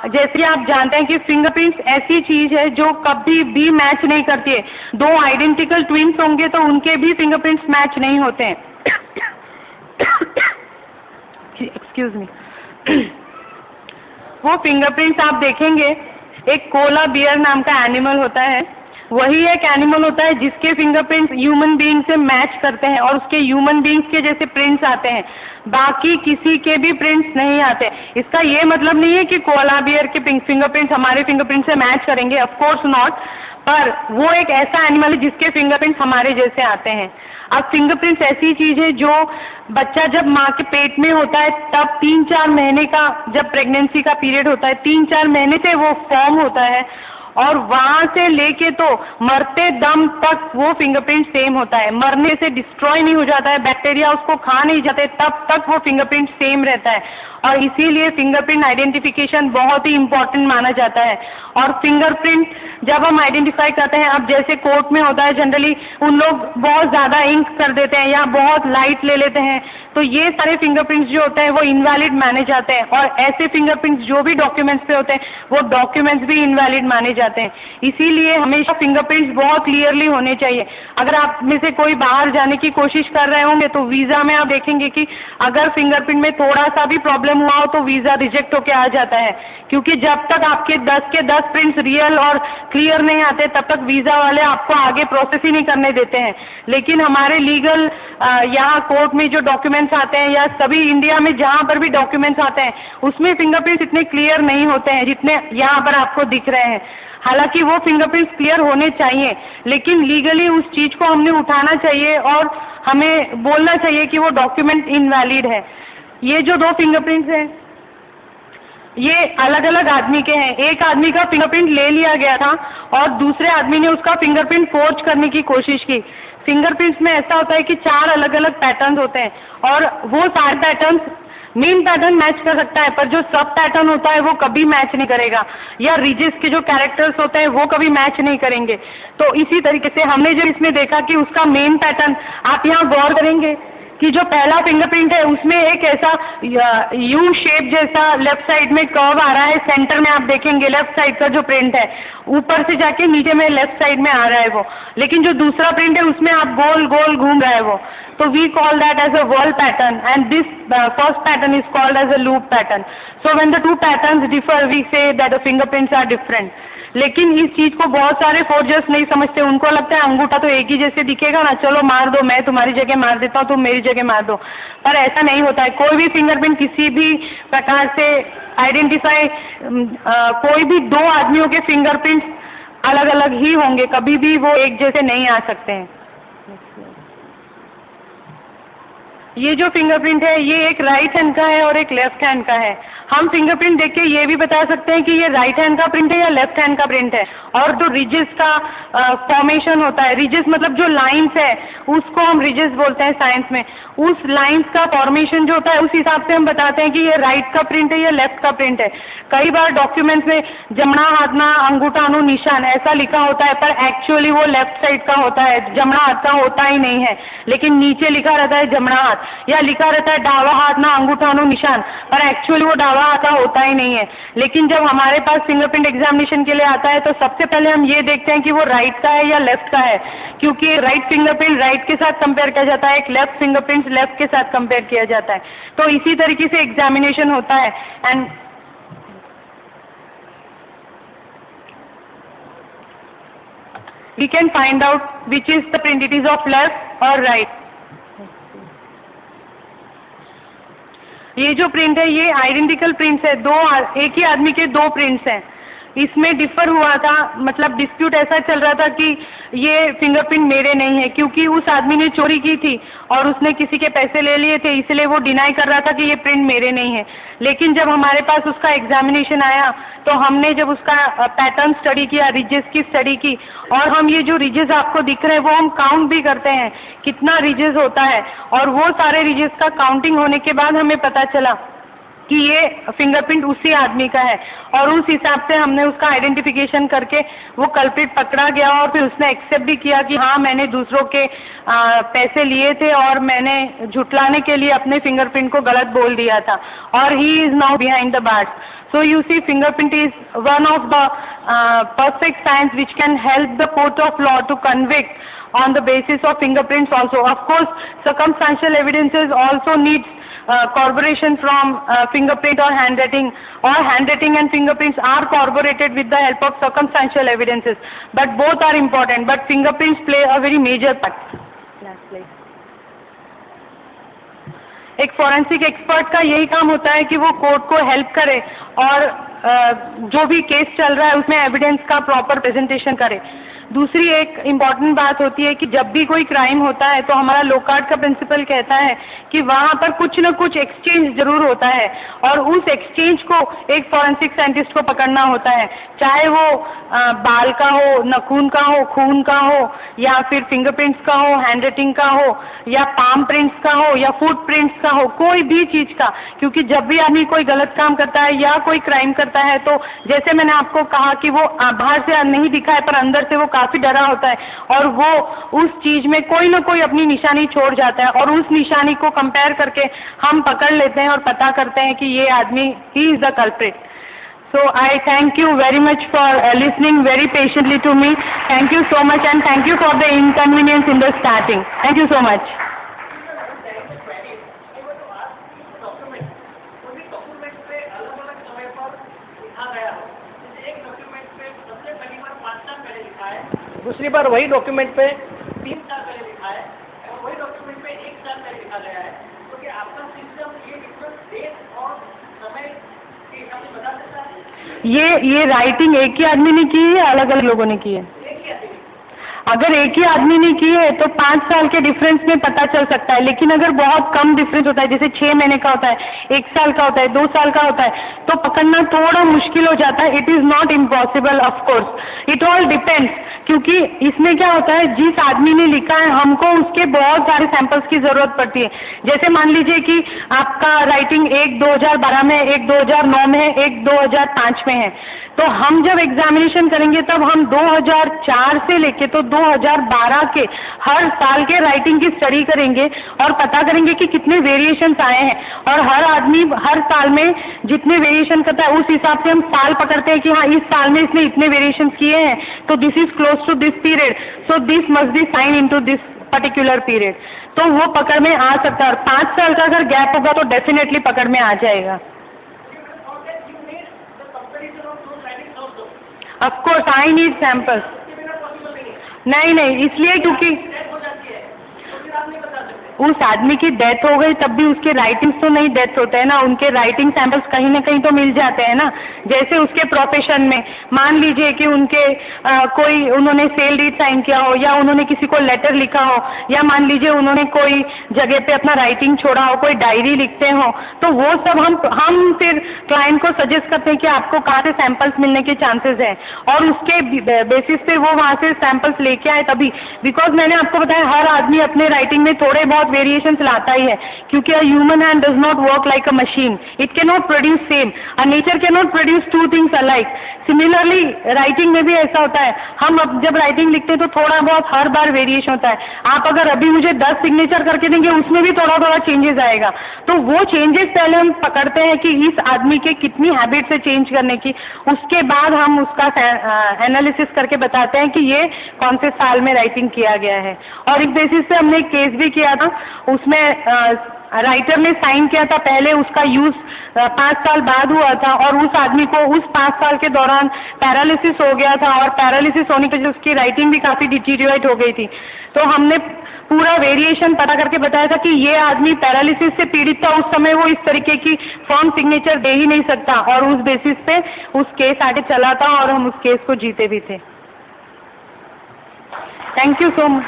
जैसे आप जानते हैं कि फिंगरप्रिंट्स ऐसी चीज़ है जो कभी भी मैच नहीं करती है। दो आइडेंटिकल ट्विंस होंगे तो उनके भी फिंगरप्रिंट्स मैच नहीं होते हैं। एक्सक्यूज मी वो फिंगरप्रिंट्स आप देखेंगे, एक कोला बियर नाम का एनिमल होता है। वही एक एनिमल होता है जिसके फिंगरप्रिंट्स ह्यूमन बीइंग से मैच करते हैं और उसके ह्यूमन बीइंग्स के जैसे प्रिंट्स आते हैं। बाकी किसी के भी प्रिंट्स नहीं आते। इसका ये मतलब नहीं है कि कोला बियर के फिंगरप्रिंट्स हमारे फिंगरप्रिंट से मैच करेंगे ऑफकोर्स नॉट पर वो एक ऐसा एनिमल है जिसके फिंगरप्रिंट्स हमारे जैसे आते हैं। अब फिंगरप्रिंट्स ऐसी चीज़ है जो बच्चा जब माँ के पेट में होता है, तब तीन चार महीने का जब प्रेगनेंसी का पीरियड होता है, तीन चार महीने से वो फॉर्म होता है और वहाँ से लेके तो मरते दम तक वो फिंगरप्रिंट सेम होता है। मरने से डिस्ट्रॉय नहीं हो जाता है बैक्टीरिया उसको खा नहीं जाते, तब तक वो फिंगरप्रिंट सेम रहता है। और इसीलिए फिंगरप्रिंट आइडेंटिफिकेशन बहुत ही इम्पोर्टेंट माना जाता है। और फिंगरप्रिंट जब हम आइडेंटिफाई करते हैं, अब जैसे कोर्ट में होता है जनरली उन लोग बहुत ज़्यादा इंक कर देते हैं या बहुत लाइट ले लेते हैं। तो ये सारे फिंगरप्रिंट्स जो होते हैं, वो इनवैलिड माने जाते हैं। और ऐसे फिंगरप्रिंट्स जो भी डॉक्यूमेंट्स पे होते हैं, वो डॉक्यूमेंट्स भी इनवैलिड माने जाते हैं। इसीलिए हमेशा फिंगरप्रिंट्स बहुत क्लियरली होने चाहिए। अगर आप में से कोई बाहर जाने की कोशिश कर रहे होंगे तो वीज़ा में आप देखेंगे कि अगर फिंगरप्रिंट में थोड़ा सा भी प्रॉब्लम हुआ हो तो वीज़ा रिजेक्ट होकर आ जाता है। क्योंकि जब तक आपके 10 के 10 प्रिंट्स रियल और क्लियर नहीं आते, तब तक वीज़ा वाले आपको आगे प्रोसेस ही नहीं करने देते हैं। लेकिन हमारे लीगल यहाँ कोर्ट में जो डॉक्यूमेंट्स आते हैं, या सभी इंडिया में जहाँ पर भी डॉक्यूमेंट्स आते हैं, उसमें फिंगरप्रिंट्स इतने क्लियर नहीं होते हैं जितने यहाँ पर आपको दिख रहे हैं। हालाँकि वो फिंगरप्रिंट्स क्लियर होने चाहिए, लेकिन लीगली उस चीज़ को हमने उठाना चाहिए और हमें बोलना चाहिए कि वो डॉक्यूमेंट इनवैलिड है। ये जो दो फिंगरप्रिंट्स हैं, ये अलग अलग आदमी के हैं। एक आदमी का फिंगरप्रिंट ले लिया गया था और दूसरे आदमी ने उसका फिंगरप्रिंट फोर्ज करने की कोशिश की। फिंगरप्रिंट्स में ऐसा होता है कि चार अलग अलग पैटर्न्स होते हैं और वो सारे पैटर्न्स मेन पैटर्न मैच कर सकता है, पर जो सब पैटर्न होता है वो कभी मैच नहीं करेगा। या रिजिस के जो कैरेक्टर्स होते हैं वो कभी मैच नहीं करेंगे। तो इसी तरीके से हमने जो इसमें देखा कि उसका मेन पैटर्न आप यहाँ गौर करेंगे कि जो पहला फिंगरप्रिंट है, उसमें एक ऐसा, यू शेप जैसा लेफ़्ट साइड में कर्व आ रहा है सेंटर में आप देखेंगे लेफ़्ट साइड का जो प्रिंट है, ऊपर से जाके नीचे में लेफ़्ट साइड में आ रहा है वो। लेकिन जो दूसरा प्रिंट है, उसमें आप गोल गोल घूम रहा है वो। तो we call that as a whorl pattern and this first pattern is called as a loop pattern so when the two pattern differ we see that the fingerprints are different लेकिन इस चीज़ को बहुत सारे फोर्जर्स नहीं समझते। उनको लगता है अंगूठा तो एक ही जैसे दिखेगा ना, चलो मार दो, मैं तुम्हारी जगह मार देता हूँ, तुम मेरी जगह मार दो। पर ऐसा नहीं होता है। कोई भी फिंगरप्रिंट किसी भी प्रकार से आइडेंटिफाई कोई भी दो आदमियों के फिंगरप्रिंट्स अलग अलग ही होंगे। कभी भी वो एक जैसे नहीं आ सकते हैं। ये जो फिंगरप्रिंट है, ये एक राइट हैंड का है और एक लेफ़्ट हैंड का है। हम फिंगरप्रिंट देख के ये भी बता सकते हैं कि ये राइट हैंड का प्रिंट है या लेफ़्ट हैंड का प्रिंट है। और जो रिजेस का फॉर्मेशन होता है रिजेस मतलब जो लाइंस है, उसको हम रिजेस बोलते हैं साइंस में। उस लाइंस का फॉर्मेशन जो होता है, उस हिसाब से हम बताते हैं कि ये राइट का प्रिंट है या लेफ़्ट का प्रिंट है। कई बार डॉक्यूमेंट्स में जमना हाथना अंगूठा नु निशान, ऐसा लिखा होता है, पर एक्चुअली वो लेफ़्ट साइड का होता है, जमना हाथ का होता ही नहीं है। लेकिन नीचे लिखा रहता है जमना हाथ या लिखा रहता है, डावा हाथ ना अंगूठा नु निशान। पर एक्चुअली वो डावा हाथ होता ही नहीं है। लेकिन जब हमारे पास फिंगरप्रिंट एग्जामिनेशन के लिए आता है तो सबसे पहले हम ये देखते हैं कि वो राइट का है या लेफ़्ट का है। क्योंकि राइट फिंगरप्रिंट राइट के साथ कंपेयर किया जाता है, एक लेफ़्ट फिंगरप्रिंट लेफ़्ट के साथ कंपेयर किया जाता है। तो इसी तरीके से एग्जामिनेशन होता है। And we can find out which is the print it is of left or right ये जो प्रिंट है, ये आइडेंटिकल प्रिंट्स है। दो एक ही आदमी के दो प्रिंट्स हैं। इसमें डिफर हुआ था मतलब डिस्प्यूट ऐसा चल रहा था कि ये फिंगरप्रिंट मेरे नहीं है, क्योंकि उस आदमी ने चोरी की थी और उसने किसी के पैसे ले लिए थे, इसलिए वो डिनाई कर रहा था कि ये प्रिंट मेरे नहीं है। लेकिन जब हमारे पास उसका एग्जामिनेशन आया तो हमने जब उसका पैटर्न स्टडी किया रिजेस की स्टडी की, और हम ये जो रिजेस आपको दिख रहे हैं, वो हम काउंट भी करते हैं, कितना रिजेस होता है, और वो सारे रिजेस का काउंटिंग होने के बाद हमें पता चला कि ये फिंगरप्रिंट उसी आदमी का है। और उस हिसाब से हमने उसका आइडेंटिफिकेशन करके वो कल्पिट पकड़ा गया और फिर उसने एक्सेप्ट भी किया कि हाँ मैंने दूसरों के आ, पैसे लिए थे और मैंने झुटलाने के लिए अपने फिंगरप्रिंट को गलत बोल दिया था। और he is now behind the bars so you see fingerprint is one of the perfect science which can help the court of law to convict on the basis of fingerprints also of course circumstantial evidences also needs corroboration from uh, fingerprint or handwriting or handwriting and fingerprints are corroborated with the help of circumstantial evidences. But both are important, but fingerprints play a very major part. Last slide. एक forensic expert का यही काम होता है कि वो court को help करे और अ, जो भी केस चल रहा है उसमें एविडेंस का प्रॉपर प्रेजेंटेशन करे दूसरी एक इंपॉर्टेंट बात होती है कि जब भी कोई क्राइम होता है तो हमारा लोकार्ट का प्रिंसिपल कहता है कि वहाँ पर कुछ न कुछ एक्सचेंज ज़रूर होता है और उस एक्सचेंज को एक फॉरेंसिक साइंटिस्ट को पकड़ना होता है। चाहे वो बाल का हो, नखून का हो, खून का हो, या फिर फिंगरप्रिंट्स का हो हैंडराइटिंग का हो, या पाम प्रिंट्स का हो, या फुट प्रिंट्स का हो, कोई भी चीज़ का। क्योंकि जब भी आदमी कोई गलत काम करता है या कोई क्राइम करता है तो जैसे मैंने आपको कहा कि वो बाहर से नहीं दिखा है, पर अंदर से वो काफ़ी डरा होता है और वो उस चीज़ में कोई ना कोई अपनी निशानी छोड़ जाता है और उस निशानी को कंपेयर करके हम पकड़ लेते हैं और पता करते हैं कि ये आदमी he is the culprit so I thank you very much for listening very patiently to me thank you so much and thank you for the inconvenience in the starting thank you so much दूसरी बार वही document पे तीन साल पहले लिखा है और वही डॉक्यूमेंट पे एक साल पहले लिखा गया है। क्योंकि आपका सिस्टम ये डिफरेंस डेट और समय के हिसाब से बता सकता है? ये ये राइटिंग एक ही आदमी ने की है अलग अलग लोगों ने की है? अगर एक ही आदमी ने की है तो पाँच साल के डिफरेंस में पता चल सकता है। लेकिन अगर बहुत कम डिफरेंस होता है, जैसे छः महीने का होता है, एक साल का होता है, दो साल का होता है तो पकड़ना थोड़ा मुश्किल हो जाता है। It is not impossible of course it all depends क्योंकि इसमें क्या होता है, जिस आदमी ने लिखा है, हमको उसके बहुत सारे सैंपल्स की ज़रूरत पड़ती है। जैसे मान लीजिए कि आपका राइटिंग एक 2012 में एक 2009 में है, एक 2005 में है। तो हम जब एग्जामिनेशन करेंगे, तब हम 2004 से लेके तो 2012 के हर साल के राइटिंग की स्टडी करेंगे और पता करेंगे कि कितने वेरिएशंस आए हैं। और हर आदमी हर साल में जितने वेरिएशन करता है, उस हिसाब से हम साल पकड़ते हैं कि हाँ इस साल में इसने इतने वेरिएशंस किए हैं। तो this is close to this period so this must be sign in to this particular period तो वो पकड़ में आ सकता है। और पाँच साल का अगर गैप होगा तो डेफिनेटली पकड़ में आ जाएगा। Of course I need samples नहीं नहीं इसलिए क्योंकि उस आदमी की डेथ हो गई, तब भी उसके राइटिंग्स तो नहीं डेथ होते हैं ना? उनके राइटिंग सैंपल्स कहीं ना कहीं तो मिल जाते हैं ना? जैसे उसके प्रोफेशन में, मान लीजिए कि उनके कोई उन्होंने सेल डीड साइन किया हो, या उन्होंने किसी को लेटर लिखा हो, या मान लीजिए उन्होंने कोई जगह पे अपना राइटिंग छोड़ा हो, कोई डायरी लिखते हो तो वो सब हम हम फिर क्लाइंट को सजेस्ट करते हैं कि आपको कहाँ से सैंपल्स मिलने के चांसेस हैं? और उसके बेसिस पे वो वहाँ से सैंपल्स लेके आए तभी। बिकॉज़ मैंने आपको बताया, हर आदमी अपने राइटिंग में थोड़े बहुत वेरिएशंस लाता ही है, क्योंकि a human hand does not work like a machine it can not produce same a nature can not produce two things alike similarly writing में भी ऐसा होता है, हम अब जब राइटिंग लिखते हैं तो थोड़ा बहुत हर बार वेरिएशन होता है। आप अगर अभी मुझे दस सिग्नेचर करके देंगे, उसमें भी थोड़ा थोड़ा चेंजेस आएगा। तो वो चेंजेस पहले हम पकड़ते हैं कि इस आदमी के कितनी हैबिट है चेंज करने की। उसके बाद हम उसका एनालिसिस करके बताते हैं कि ये कौन से साल में राइटिंग किया गया है। और एक बेसिस पे हमने एक केस भी किया था उसमें राइटर ने साइन किया था पहले, उसका यूज़ पाँच साल बाद हुआ था और उस आदमी को उस पाँच साल के दौरान पैरालिसिस हो गया था और पैरालिसिस होने की वजह उसकी राइटिंग भी काफ़ी डिटीरियोट हो गई थी। तो हमने पूरा वेरिएशन पता करके बताया था कि ये आदमी पैरालिसिस से पीड़ित था। उस समय वो इस तरीके की फॉर्म सिग्नेचर दे ही नहीं सकता और उस बेसिस पे उस केस आगे चला था और हम उस केस को जीते भी थे। Thank you so much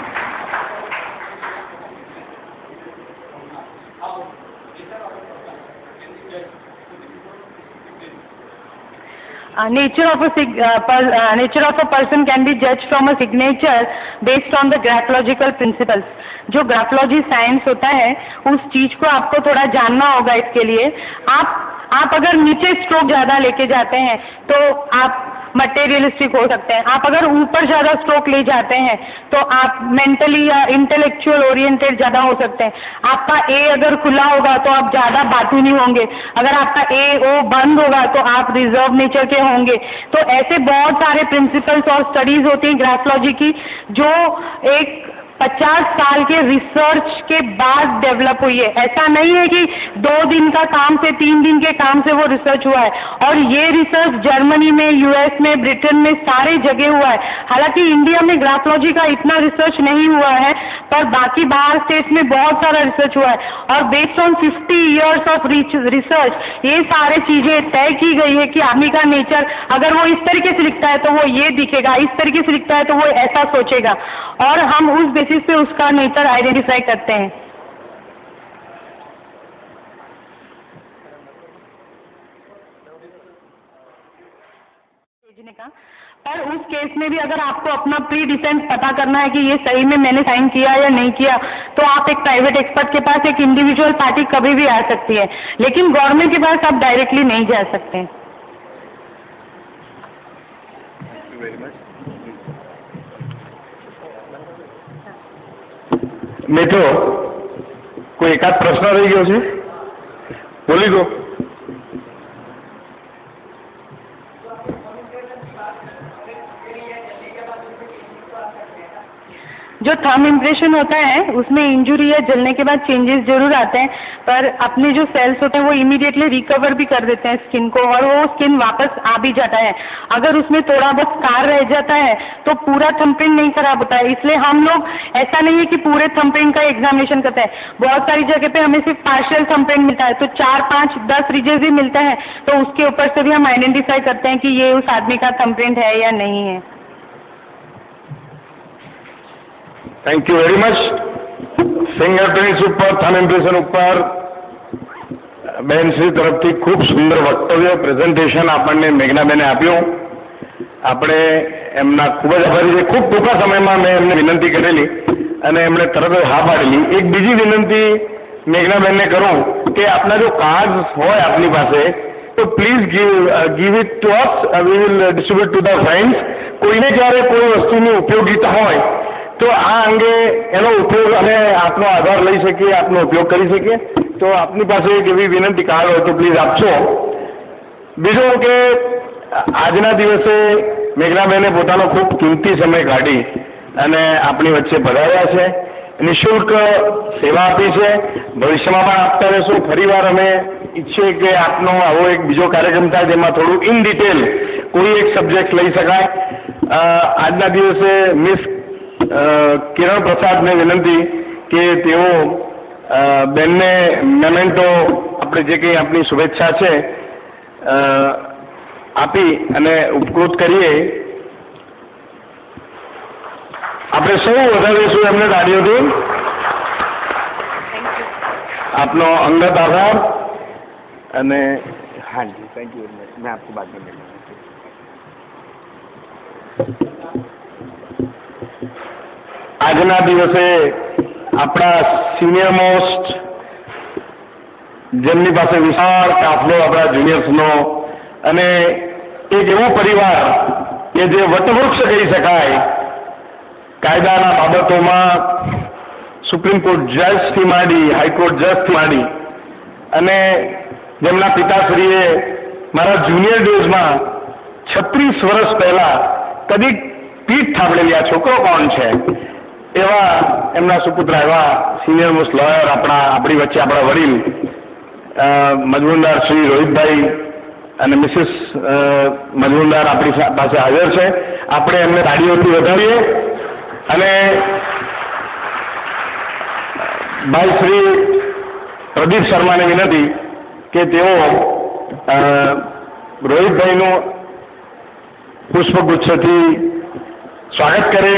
nature of a uh, uh, person can be judged from a signature based on the graphological principles. जो ग्राफोलॉजी साइंस होता है उस चीज़ को आपको थोड़ा जानना होगा इसके लिए आप आप अगर नीचे स्ट्रोक ज़्यादा लेके जाते हैं तो आप मटेरियलिस्टिक हो सकते हैं। आप अगर ऊपर ज़्यादा स्ट्रोक ले जाते हैं तो आप मेंटली या इंटेलेक्चुअल ओरिएंटेड ज़्यादा हो सकते हैं। आपका ए अगर खुला होगा तो आप ज़्यादा बातूनी होंगे। अगर आपका ए ओ बंद होगा तो आप रिज़र्व नेचर के होंगे। तो ऐसे बहुत सारे प्रिंसिपल्स और स्टडीज़ होती हैं ग्राफोलॉजी की, जो एक पचास साल के रिसर्च के बाद डेवलप हुई है। ऐसा नहीं है कि दो दिन का काम से, तीन दिन के काम से वो रिसर्च हुआ है। और ये रिसर्च जर्मनी में यूएस में ब्रिटेन में सारे जगह हुआ है। हालाँकि इंडिया में ग्राफोलॉजी का इतना रिसर्च नहीं हुआ है, पर बाकी बाहर स्टेट्स में बहुत सारा रिसर्च हुआ है। और based on fifty years of research ये सारे चीज़ें तय की गई है कि आदमी का नेचर अगर वो इस तरीके से लिखता है तो वो ये दिखेगा, इस तरीके से लिखता है तो वो ऐसा सोचेगा। और हम उस बेसिस पे उसका नेचर आइडेंटिफाई करते हैं। भेजने का पर उस केस में भी अगर आपको अपना प्री डिफेंस पता करना है कि ये सही में मैंने साइन किया या नहीं किया तो आप एक प्राइवेट एक्सपर्ट के पास, एक इंडिविजुअल पार्टी कभी भी आ सकती है। लेकिन गवर्नमेंट के पास आप डायरेक्टली नहीं जा सकते। મિત્રો કોઈ એકાદ પ્રશ્ન રહી ગયો છે? બોલી દો. जो थर्म इम्प्रेशन होता है, उसमें इंजुरी या जलने के बाद चेंजेस ज़रूर आते हैं, पर अपने जो सेल्स होते हैं, वो इमीडिएटली रिकवर भी कर देते हैं स्किन को, और वो स्किन वापस आ भी जाता है। अगर उसमें थोड़ा बहुत स्कार रह जाता है तो पूरा थंबप्रिंट नहीं खराब होता है। इसलिए हम लोग, ऐसा नहीं है कि पूरे थंबप्रिंट का एग्जामिनेशन करते हैं। बहुत सारी जगह पर हमें सिर्फ़ पार्शियल थंबप्रिंट मिलता है तो चार, पाँच, दस रीजन भी मिलते हैं तो उसके ऊपर से भी हम आइडेंटिफाई करते हैं कि ये उस आदमी का थंबप्रिंट है या नहीं है। Thank you very much fingerprints ઉપર થમ ઇમ્પ્રેશન ઉપર બેનશ્રી તરફથી ખૂબ સુંદર વક્તવ્ય પ્રેઝન્ટેશન આપણને મેઘનાબેને આપ્યું. આપણે એમના ખૂબ જ આભારી છે ખૂબ ટૂંકા સમયમાં મેં એમને વિનંતી કરેલી અને એમણે તરત જ હા પાડેલી. એક બીજી વિનંતી મેઘનાબેનને કરું કે આપના જો કાર્ડ હોય આપની પાસે, તો please give give it to us we will distribute to the friends કોઈને જ્યારે કોઈ વસ્તુની ઉપયોગીતા હોય તો આ અંગે એનો ઉપયોગ અને આપનો આધાર લઈ શકીએ, આપનો ઉપયોગ કરી શકીએ. તો આપની પાસે એક એવી વિનંતી કાર્ડ હોય તો પ્લીઝ આપશો. બીજું કે આજના દિવસે મેઘનાબેને પોતાનો ખૂબ કિંમતી સમય કાઢી અને આપણી વચ્ચે પધાર્યા છે. નિઃશુલ્ક સેવા આપી છે. ભવિષ્યમાં પણ આપતા રહેશું. ફરીવાર અમે ઈચ્છીએ કે આપનો આવો એક બીજો કાર્યક્રમ થાય જેમાં થોડું ઇન ડિટેલ કોઈ એક સબ્જેક્ટ લઈ શકાય. આજના દિવસે મિસ કિરણ પ્રસાદને વિનંતી કે તેઓ બેનને મેમેન્ટો આપણે જે કંઈ આપણી શુભેચ્છા છે આપી અને ઉપકૃત કરીએ. આપણે સૌ વધાવીશું એમને ગાડીઓથી આપનો અંગત આભાર. અને હાજી થેન્ક યુ વેરી મચ મેં આપી બાદ મેં આજના દિવસે આપણા સિનિયર મોસ્ટ જેમની પાસે વિશાળ કાફલો આપણા જુનિયર્સનો અને એક એવો પરિવાર કે જે વટવૃક્ષ કહી શકાય, કાયદાના બાબતોમાં સુપ્રીમ કોર્ટ જજથી માંડી હાઈકોર્ટ જજથી માંડી, અને જેમના પિતાશ્રીએ મારા જુનિયર ડેઝમાં છત્રીસ વર્ષ પહેલા કદી પીઠ થાબડેલી, આ છોકરો કોણ છે? એવા એમના સુપુત્ર, એવા સિનિયર મોસ્ટ લોયર આપણા, આપણી વચ્ચે આપણા વડીલ મજમુનદાર શ્રી રોહિતભાઈ અને મિસિસ મજમુનદાર આપણી પાસે હાજર છે. આપણે એમને તાળીઓથી વધારીએ અને ભાઈ શ્રી પ્રદીપ શર્માને વિનંતી કે તેઓ રોહિતભાઈનું પુષ્પગુચ્છથી સ્વાગત કરે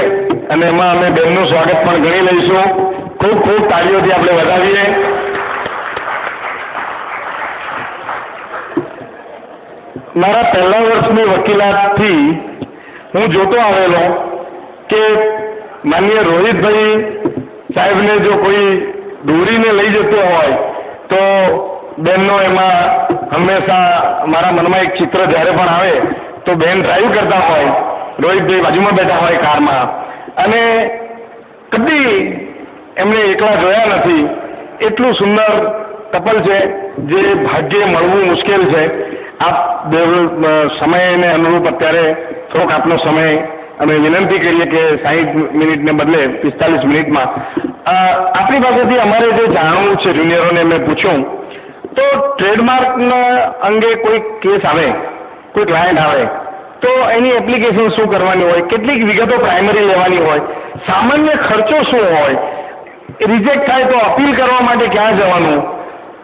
અને એમાં અમે બેનનું સ્વાગત પણ ગણી લઈશું. ખૂબ ખૂબ તાળીઓથી આપણે વધાવીએ. મારા પહેલા વર્ષની વકીલાતથી હું જોતો આવેલો કે માન્ય રોહિતભાઈ સાહેબને જો કોઈ દોરીને લઈ જતો હોય, તો બેનનો એમાં હંમેશા મારા મનમાં એક ચિત્ર જ્યારે પણ આવે, તો બેન ડ્રાઈવ કરતા હોય રોહિતભાઈ બાજુમાં બેઠા હોય કારમાં. અને કદી એમને એકલા જોયા નથી. એટલું સુંદર કપલ છે જે ભાગ્યે મળવું મુશ્કેલ છે. આપ સમયને અનુરૂપ અત્યારે થોડોક આપનો સમય અમે વિનંતી કરીએ કે સાહીઠ મિનિટને બદલે પિસ્તાલીસ મિનિટમાં. આપણી પાસેથી અમારે જે જાણવું છે જુનિયરોને મેં પૂછ્યું, તો ટ્રેડમાર્કના અંગે કોઈ કેસ આવે? કોઈ ક્લાયન્ટ આવે? તો એની એપ્લિકેશન શું કરવાની હોય? કેટલીક વિગતો પ્રાઇમરી લેવાની હોય? સામાન્ય ખર્ચો શું હોય? રિજેક્ટ થાય તો અપીલ કરવા માટે ક્યાં જવાનું?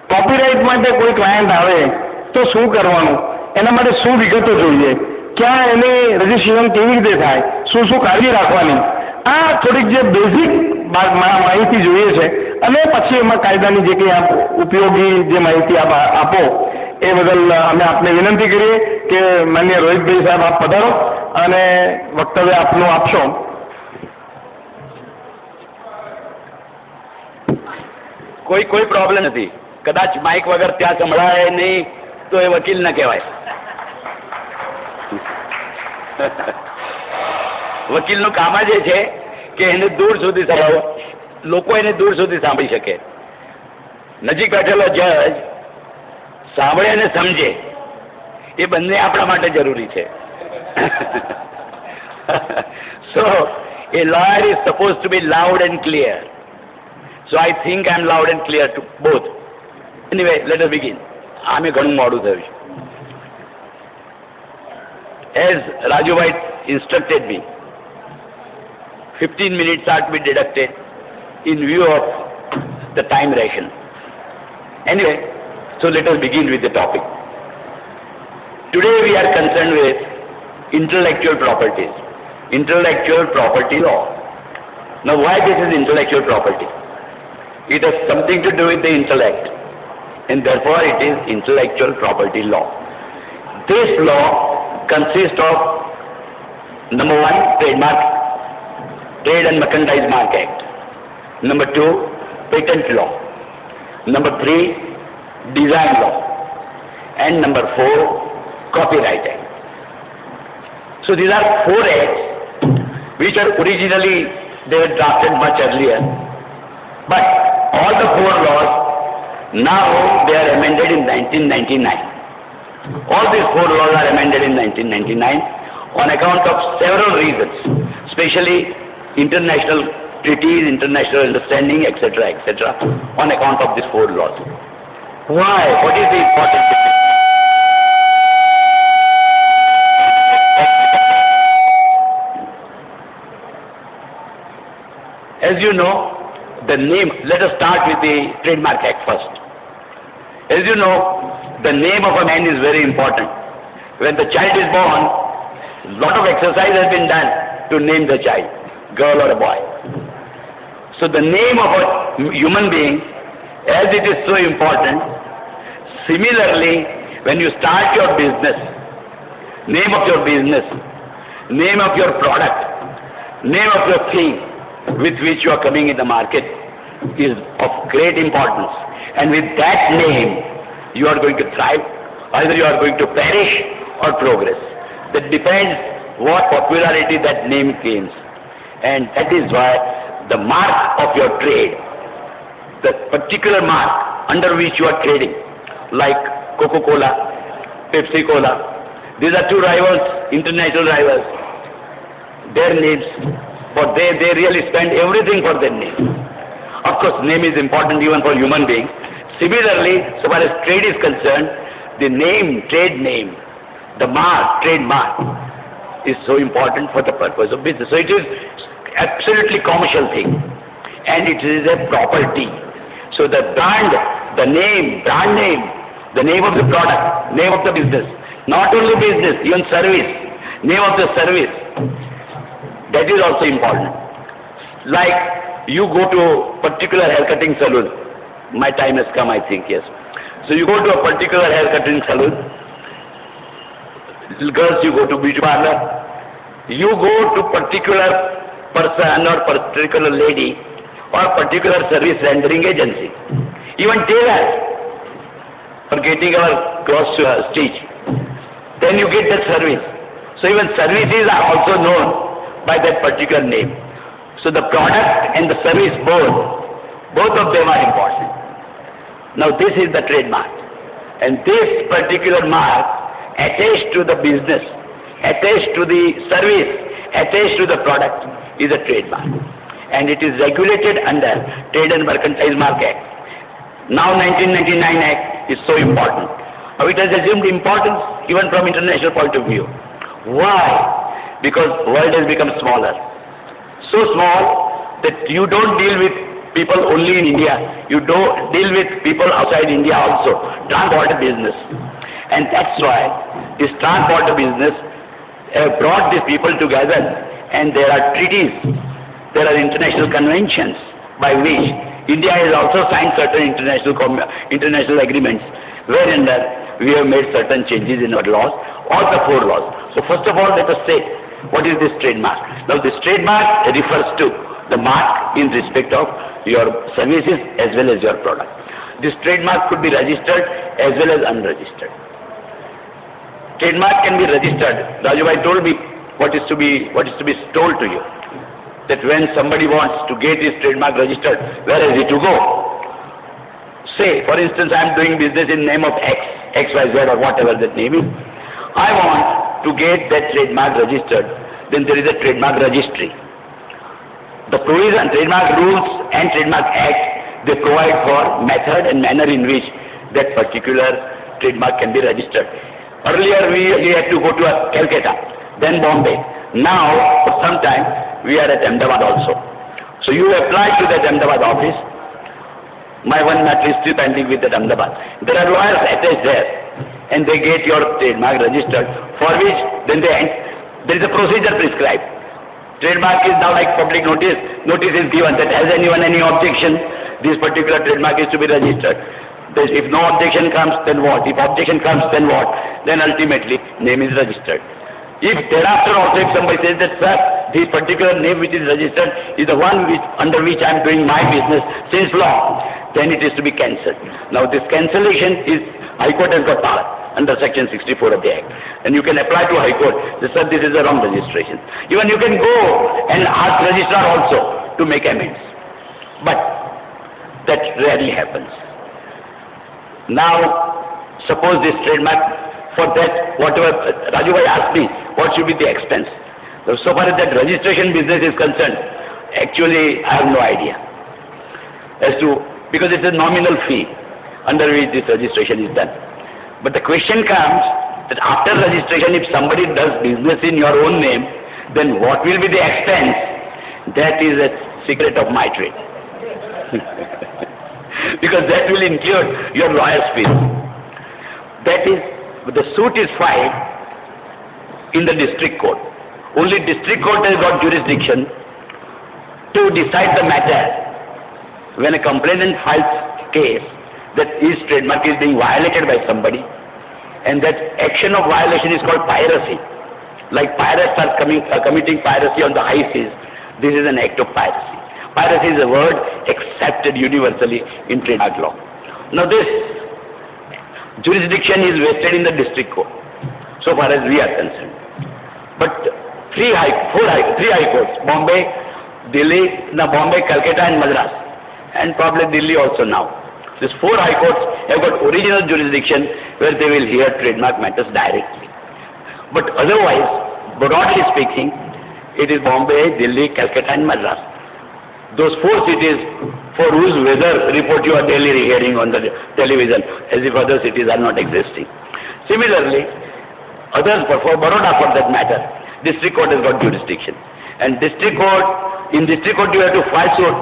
કોપીરાઇટ માટે કોઈ ક્લાયન્ટ આવે તો શું કરવાનું? એના માટે શું વિગતો જોઈએ? ક્યાં એની રજીસ્ટ્રેશન કેવી રીતે થાય? શું શું કાળજી રાખવાની? આ થોડીક જે બેઝિક માહિતી જોઈએ છે. અને પછી એમાં કાયદાની જે કંઈ આપ ઉપયોગી જે માહિતી આપ આપો, એ બદલ અમે આપને વિનંતી કરીએ કે માન્ય રોહિતભાઈ સાહેબ આપ પધારો અને વક્તવ્ય આપનું આપશો. કોઈ કોઈ પ્રોબ્લેમ નથી. કદાચ માઇક વગર ત્યાં સંભળાય નહીં, તો એ વકીલ ન કહેવાય. વકીલનું કામ જ એ છે કે એને દૂર સુધી લોકો એને દૂર સુધી સાંભળી શકે. નજીક બેઠેલો જજ સાંભળે અને સમજે. એ બંને આપણા માટે જરૂરી છે. So a lawyer is suppose to be loud and clear so I think I am loud and clear to both anyway let us begin આમે ઘણું મોડું થયું as Rajubhai instructed be 15 minutes are to be deducted in view of the time ration. Anyway, so let us begin with the topic. Today we are concerned with intellectual properties, intellectual property law. Now why this is intellectual property? It has something to do with the intellect and therefore it is intellectual property law. This law consists of number one, trademark, Trade and merchandise market. Number two, patent law. Number three, design law. And number four, copyright act. So these are four acts which are originally they were drafted much earlier. But all the four laws now they are amended in 1999. All these four laws are amended in 1999 on account of several reasons, especially international treaties, international understanding, etc., etc., on account of this four laws. Why? What is the important difference? As you know, the name, let us start with the Trademark Act first. As you know, the name of a man is very important. When the child is born, lot of exercise has been done to name the child, girl or a boy. So the name of a human being, as it is so important, similarly, when you start your business, name of your business, name of your product, name of your thing with which you are coming in the market is of great importance. And with that name, you are going to thrive, either you are going to perish or progress. That depends what popularity that name gains. And that is why the mark of your trade, the particular mark under which you are trading, like Coca-Cola, Pepsi-Cola, these are two rivals, international rivals. Their names, but they, they really spend everything for their name. Of course, name is important even for human beings. Similarly, so far as trade is concerned, the name, trade name, the mark, trademark, is so important for the purpose of business. So it is absolutely commercial thing, and it is a property. So the brand, the name, brand name, the name of the product, name of the business, not only business, even service, name of the service, that is also important. Like you go to particular hair cutting salon. My time has come, I think, yes. So you go to a particular hair cutting salon. Girls, you go to beauty parlor. You go to particular person or particular lady or particular service rendering agency. Even tailor for getting our cross uh, stitch. Then you get that service. So even services are also known by that particular name. So the product and the service both, both of them are important. Now this is the trademark. And this particular mark attached to the business, attached to the service, attached to the product is a trademark. And it is regulated under Trade and Mercantile Mark Act. Now 1999 Act is so important. Now it has assumed importance even from international point of view. Why? Because world has become smaller. So small that you don't deal with people only in India. You don't deal with people outside India also. Transport business. And that's why this transport business have brought these people together and there are treaties, there are international conventions by which India has also signed certain international international agreements wherein we have made certain changes in our laws or the four laws. So first of all, let us say, what is this trademark? Now this trademark refers to the mark in respect of your services as well as your product. This trademark could be registered as well as unregistered. Trademark can be registered. Rajubai told me what is to be what is to be told to you. That when somebody wants to get his trademark registered, where is he to go? Say, for instance, I am doing business in name of X, XYZ or whatever that name is. I want to get that trademark registered. Then there is a trademark registry. The provision, trademark rules and trademark act, they provide for method and manner in which that particular trademark can be registered. Earlier we, we had to go to a Calcutta, then Bombay. Now, for some time, we are at Ahmedabad also. So you apply to that Ahmedabad office. My one matter is still pending with that Ahmedabad. There are lawyers attached there and they get your uh, trademark registered for which then they, there is a procedure prescribed. Trademark is now like public notice. Notice is given that has anyone any objection, this particular trademark is to be registered. If no objection comes, then what? If objection comes, then what? Then ultimately, name is registered. If thereafter also if somebody says that, sir, this particular name which is registered is the one which, under which I am doing my business since long, then it is to be cancelled. Now this cancellation is, High Court has got power under section 64 of the Act. And you can apply to High Court, they this is a wrong registration. Even you can go and ask registrar also to make amends. But that rarely happens. Now, suppose this trademark, for that, whatever, Rajubhai asked me, what should be the expense? So far as that registration business is concerned, actually I have no idea as to, because it's a nominal fee under which this registration is done. But the question comes that after registration, if somebody does business in your own name, then what will be the expense? That is a secret of my trade. because that will include your lawyer's fees. That is, the suit is filed in the district court. Only district court has got jurisdiction to decide the matter when a complainant files case that his trademark is being violated by somebody and that action of violation is called piracy. Like pirates are coming, uh, committing piracy on the high seas. This is an act of piracy. Piracy is a word accepted universally in trademark law. Now this jurisdiction is vested in the district court, so far as we are concerned. But three high, four high, three high courts, Bombay, Delhi, now Bombay, Calcutta and Madras, and probably Delhi also now. These four high courts have got original jurisdiction where they will hear trademark matters directly. But otherwise, broadly speaking, it is Bombay, Delhi, Calcutta and Madras. Those four cities for whose weather report you are daily hearing on the television as if other cities are not existing. Similarly, others for, Baroda for that matter, district court has got jurisdiction. And district court, in district court you have to file suit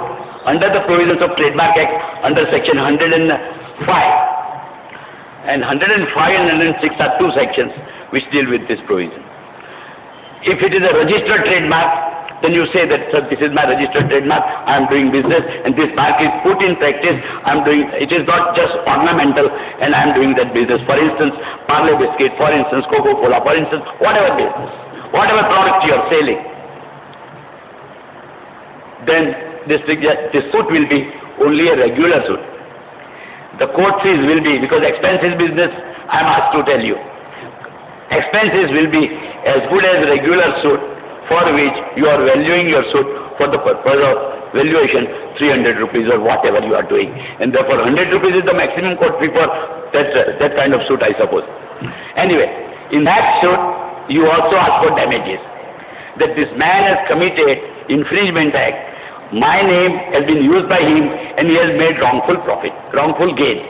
under the provisions of Trademark Act under section 105. And 105 and 106 are two sections which deal with this provision. If it is a registered trademark, then you say that, sir, this is my registered trademark, I am doing business and this mark is put in practice, I am doing, it is not just ornamental and I am doing that business. For instance, Parle biscuit, for instance, Coca-Cola, for instance, whatever business, whatever product you are selling, then this, this suit will be only a regular suit. The court fees will be, because expenses business, I am asked to tell you. Expenses will be as good as regular suit for which you are valuing your suit for the purpose of valuation 300 rupees or whatever you are doing. And therefore 100 rupees is the maximum court fee for that, that kind of suit I suppose. Anyway, in that suit you also ask for damages. That this man has committed infringement act. My name has been used by him and he has made wrongful profit, wrongful gain.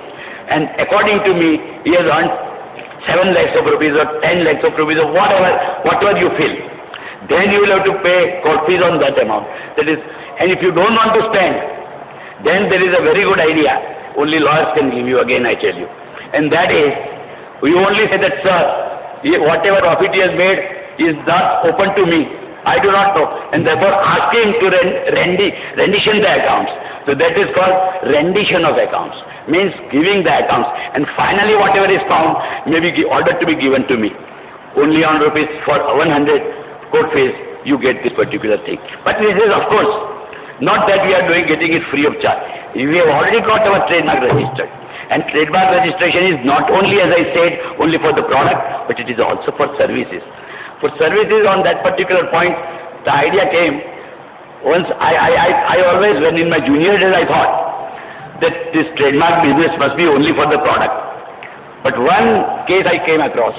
And according to me, he has earned 7 lakhs of rupees or 10 lakhs of rupees or whatever, whatever you feel. Then you will have to pay court fees on that amount. That is, and if you don't want to spend, then there is a very good idea. Only lawyers can give you again, I tell you. And that is, you only say that, sir, whatever profit he has made is not open to me. I do not know. And therefore asking to rendi rendition the accounts. So that is called rendition of accounts. Means giving the accounts. And finally whatever is found may be ordered to be given to me. Only on rupees for 100 court fees you get this particular thing. But this is of course not that we are doing getting it free of charge. We have already got our trademark registered. And trademark registration is not only, as I said, only for the product, but it is also for services. For services on that particular point, the idea came, once I, I, I, I always, when in my junior days, I thought that this trademark business must be only for the product. But one case I came across,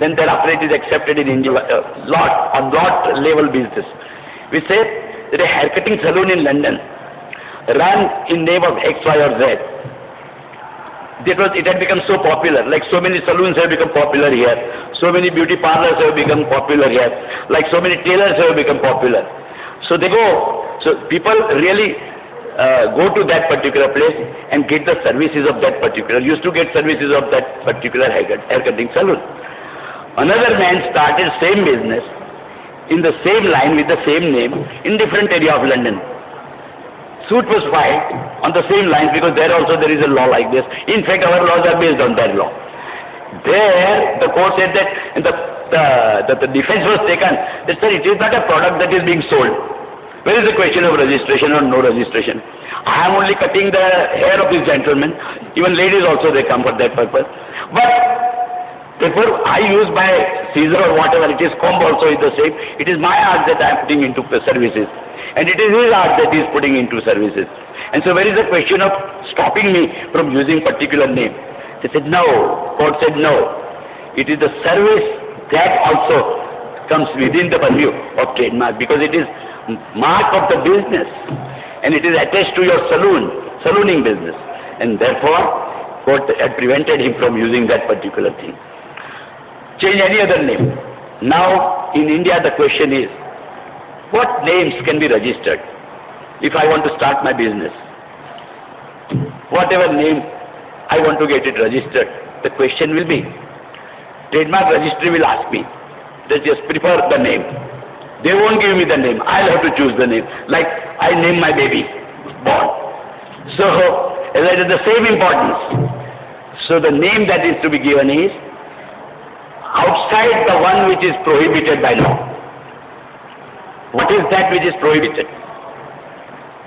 then thereafter is accepted in India, uh, lot, on lot level business. We say that a haircutting salon in London run in name of X, Y or Z because it had become so popular. Like so many saloons have become popular here. So many beauty parlors have become popular here. Like so many tailors have become popular. So they go, so people really uh, go to that particular place and get the services of that particular, used to get services of that particular haircutting salon. Another man started same business in the same line with the same name in different area of London suit was filed on the same lines because there also there is a law like this. In fact, our laws are based on that law. There, the court said that the, the, the, the defense was taken that, sir, it is not a product that is being sold. Where is the question of registration or no registration? I am only cutting the hair of this gentleman. Even ladies also, they come for that purpose. But Therefore, I use my scissor or whatever it is, comb also is the same. It is my art that I am putting into services. And it is his art that he is putting into services. And so where is the question of stopping me from using particular name? They said no. Court said no. It is the service that also comes within the purview of trademark because it is mark of the business and it is attached to your saloon, salooning business. And therefore, court had prevented him from using that particular thing change any other name. Now, in India, the question is, what names can be registered if I want to start my business? Whatever name I want to get it registered, the question will be, trademark registry will ask me, they just prefer the name. They won't give me the name. I'll have to choose the name. Like I name my baby, born. So, as I said, the same importance. So the name that is to be given is outside the one which is prohibited by law. What is that which is prohibited?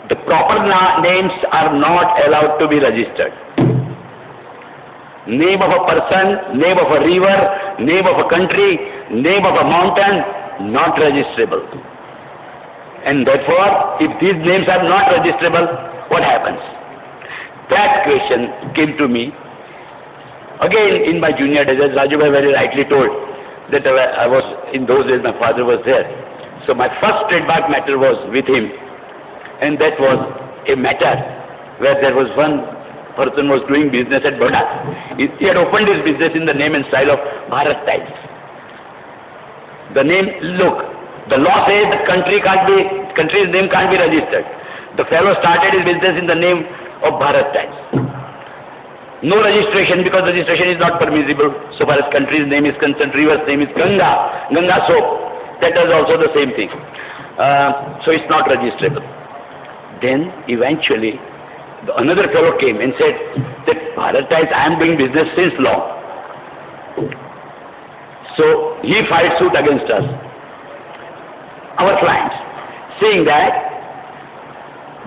The proper names are not allowed to be registered. Name of a person, name of a river, name of a country, name of a mountain, not registrable. And therefore, if these names are not registrable, what happens? That question came to me Again, in my junior days, as Rajubai very rightly told, that I was, in those days, my father was there. So my first trademark matter was with him. And that was a matter where there was one person was doing business at Baroda. He, he had opened his business in the name and style of Bharat Tiles. The name, look, the law says the country can't be, country's name can't be registered. The fellow started his business in the name of Bharat Tiles. No registration because registration is not permissible so far as country's name is concerned. River's name is Ganga, Ganga soap. That does also the same thing. Uh, so it's not registrable. Then eventually another fellow came and said that Bharat I am doing business since long. So he filed suit against us, our clients, saying that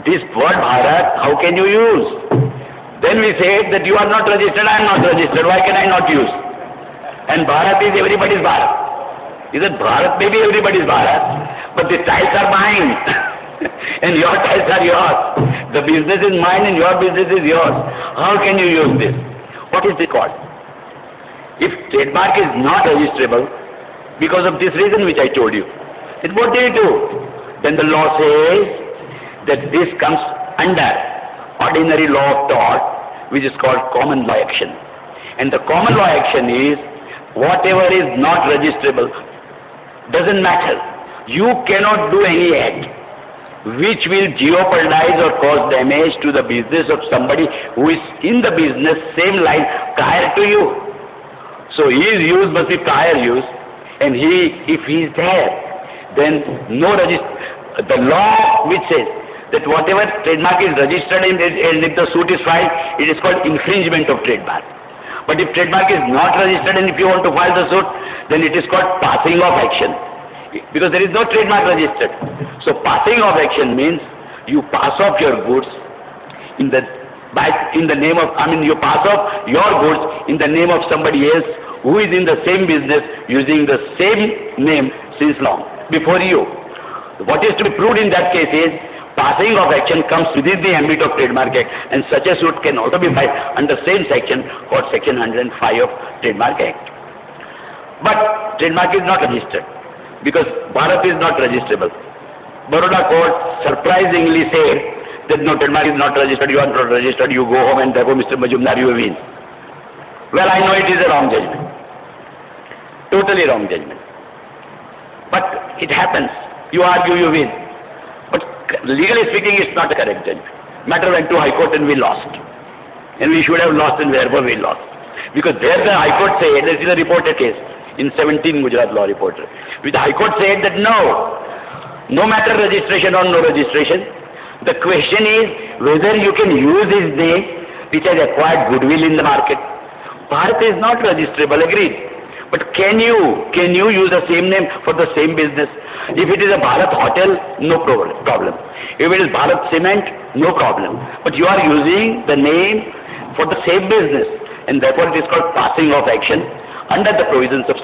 this word Bharat, how can you use? Then we say that you are not registered, I am not registered, why can I not use? And Bharat is everybody's Bharat. He said, Bharat Maybe everybody's Bharat, but the tiles are mine. and your tiles are yours. The business is mine and your business is yours. How can you use this? What is the called? If trademark is not registrable, because of this reason which I told you, then what do you do? Then the law says that this comes under ordinary law of tort, which is called common law action. And the common law action is whatever is not registrable doesn't matter. You cannot do any act which will jeopardize or cause damage to the business of somebody who is in the business same line prior to you. So his use must be prior use and he, if he is there, then no regist- the law which says that whatever trademark is registered and, and if the suit is filed, it is called infringement of trademark. But if trademark is not registered and if you want to file the suit, then it is called passing of action. Because there is no trademark registered. So passing of action means you pass off your goods in the by in the name of I mean you pass off your goods in the name of somebody else who is in the same business using the same name since long before you. What is to be proved in that case is passing of action comes within the ambit of Trademark Act and such a suit can also be filed under same section called section 105 of Trademark Act. But trademark is not registered because Bharat is not registrable. Baroda court surprisingly said that no trademark is not registered, you are not registered, you go home and therefore Mr. Majumdar you win. Well, I know it is a wrong judgment. Totally wrong judgment. But it happens. You argue, you win. Legally speaking, it's not correct. Matter went to High Court and we lost. And we should have lost and therefore we lost. Because there the High Court said, this is a reported case in 17 Gujarat Law Reporter, which the High Court said that no, no matter registration or no registration, the question is whether you can use his name which has acquired goodwill in the market. Bharat is not registrable, agreed. But can you, can you use the same name for the same business? If it is a Bharat Hotel, no problem. If it is Bharat Cement, no problem. But you are using the name for the same business and therefore it is called passing of action under the provisions of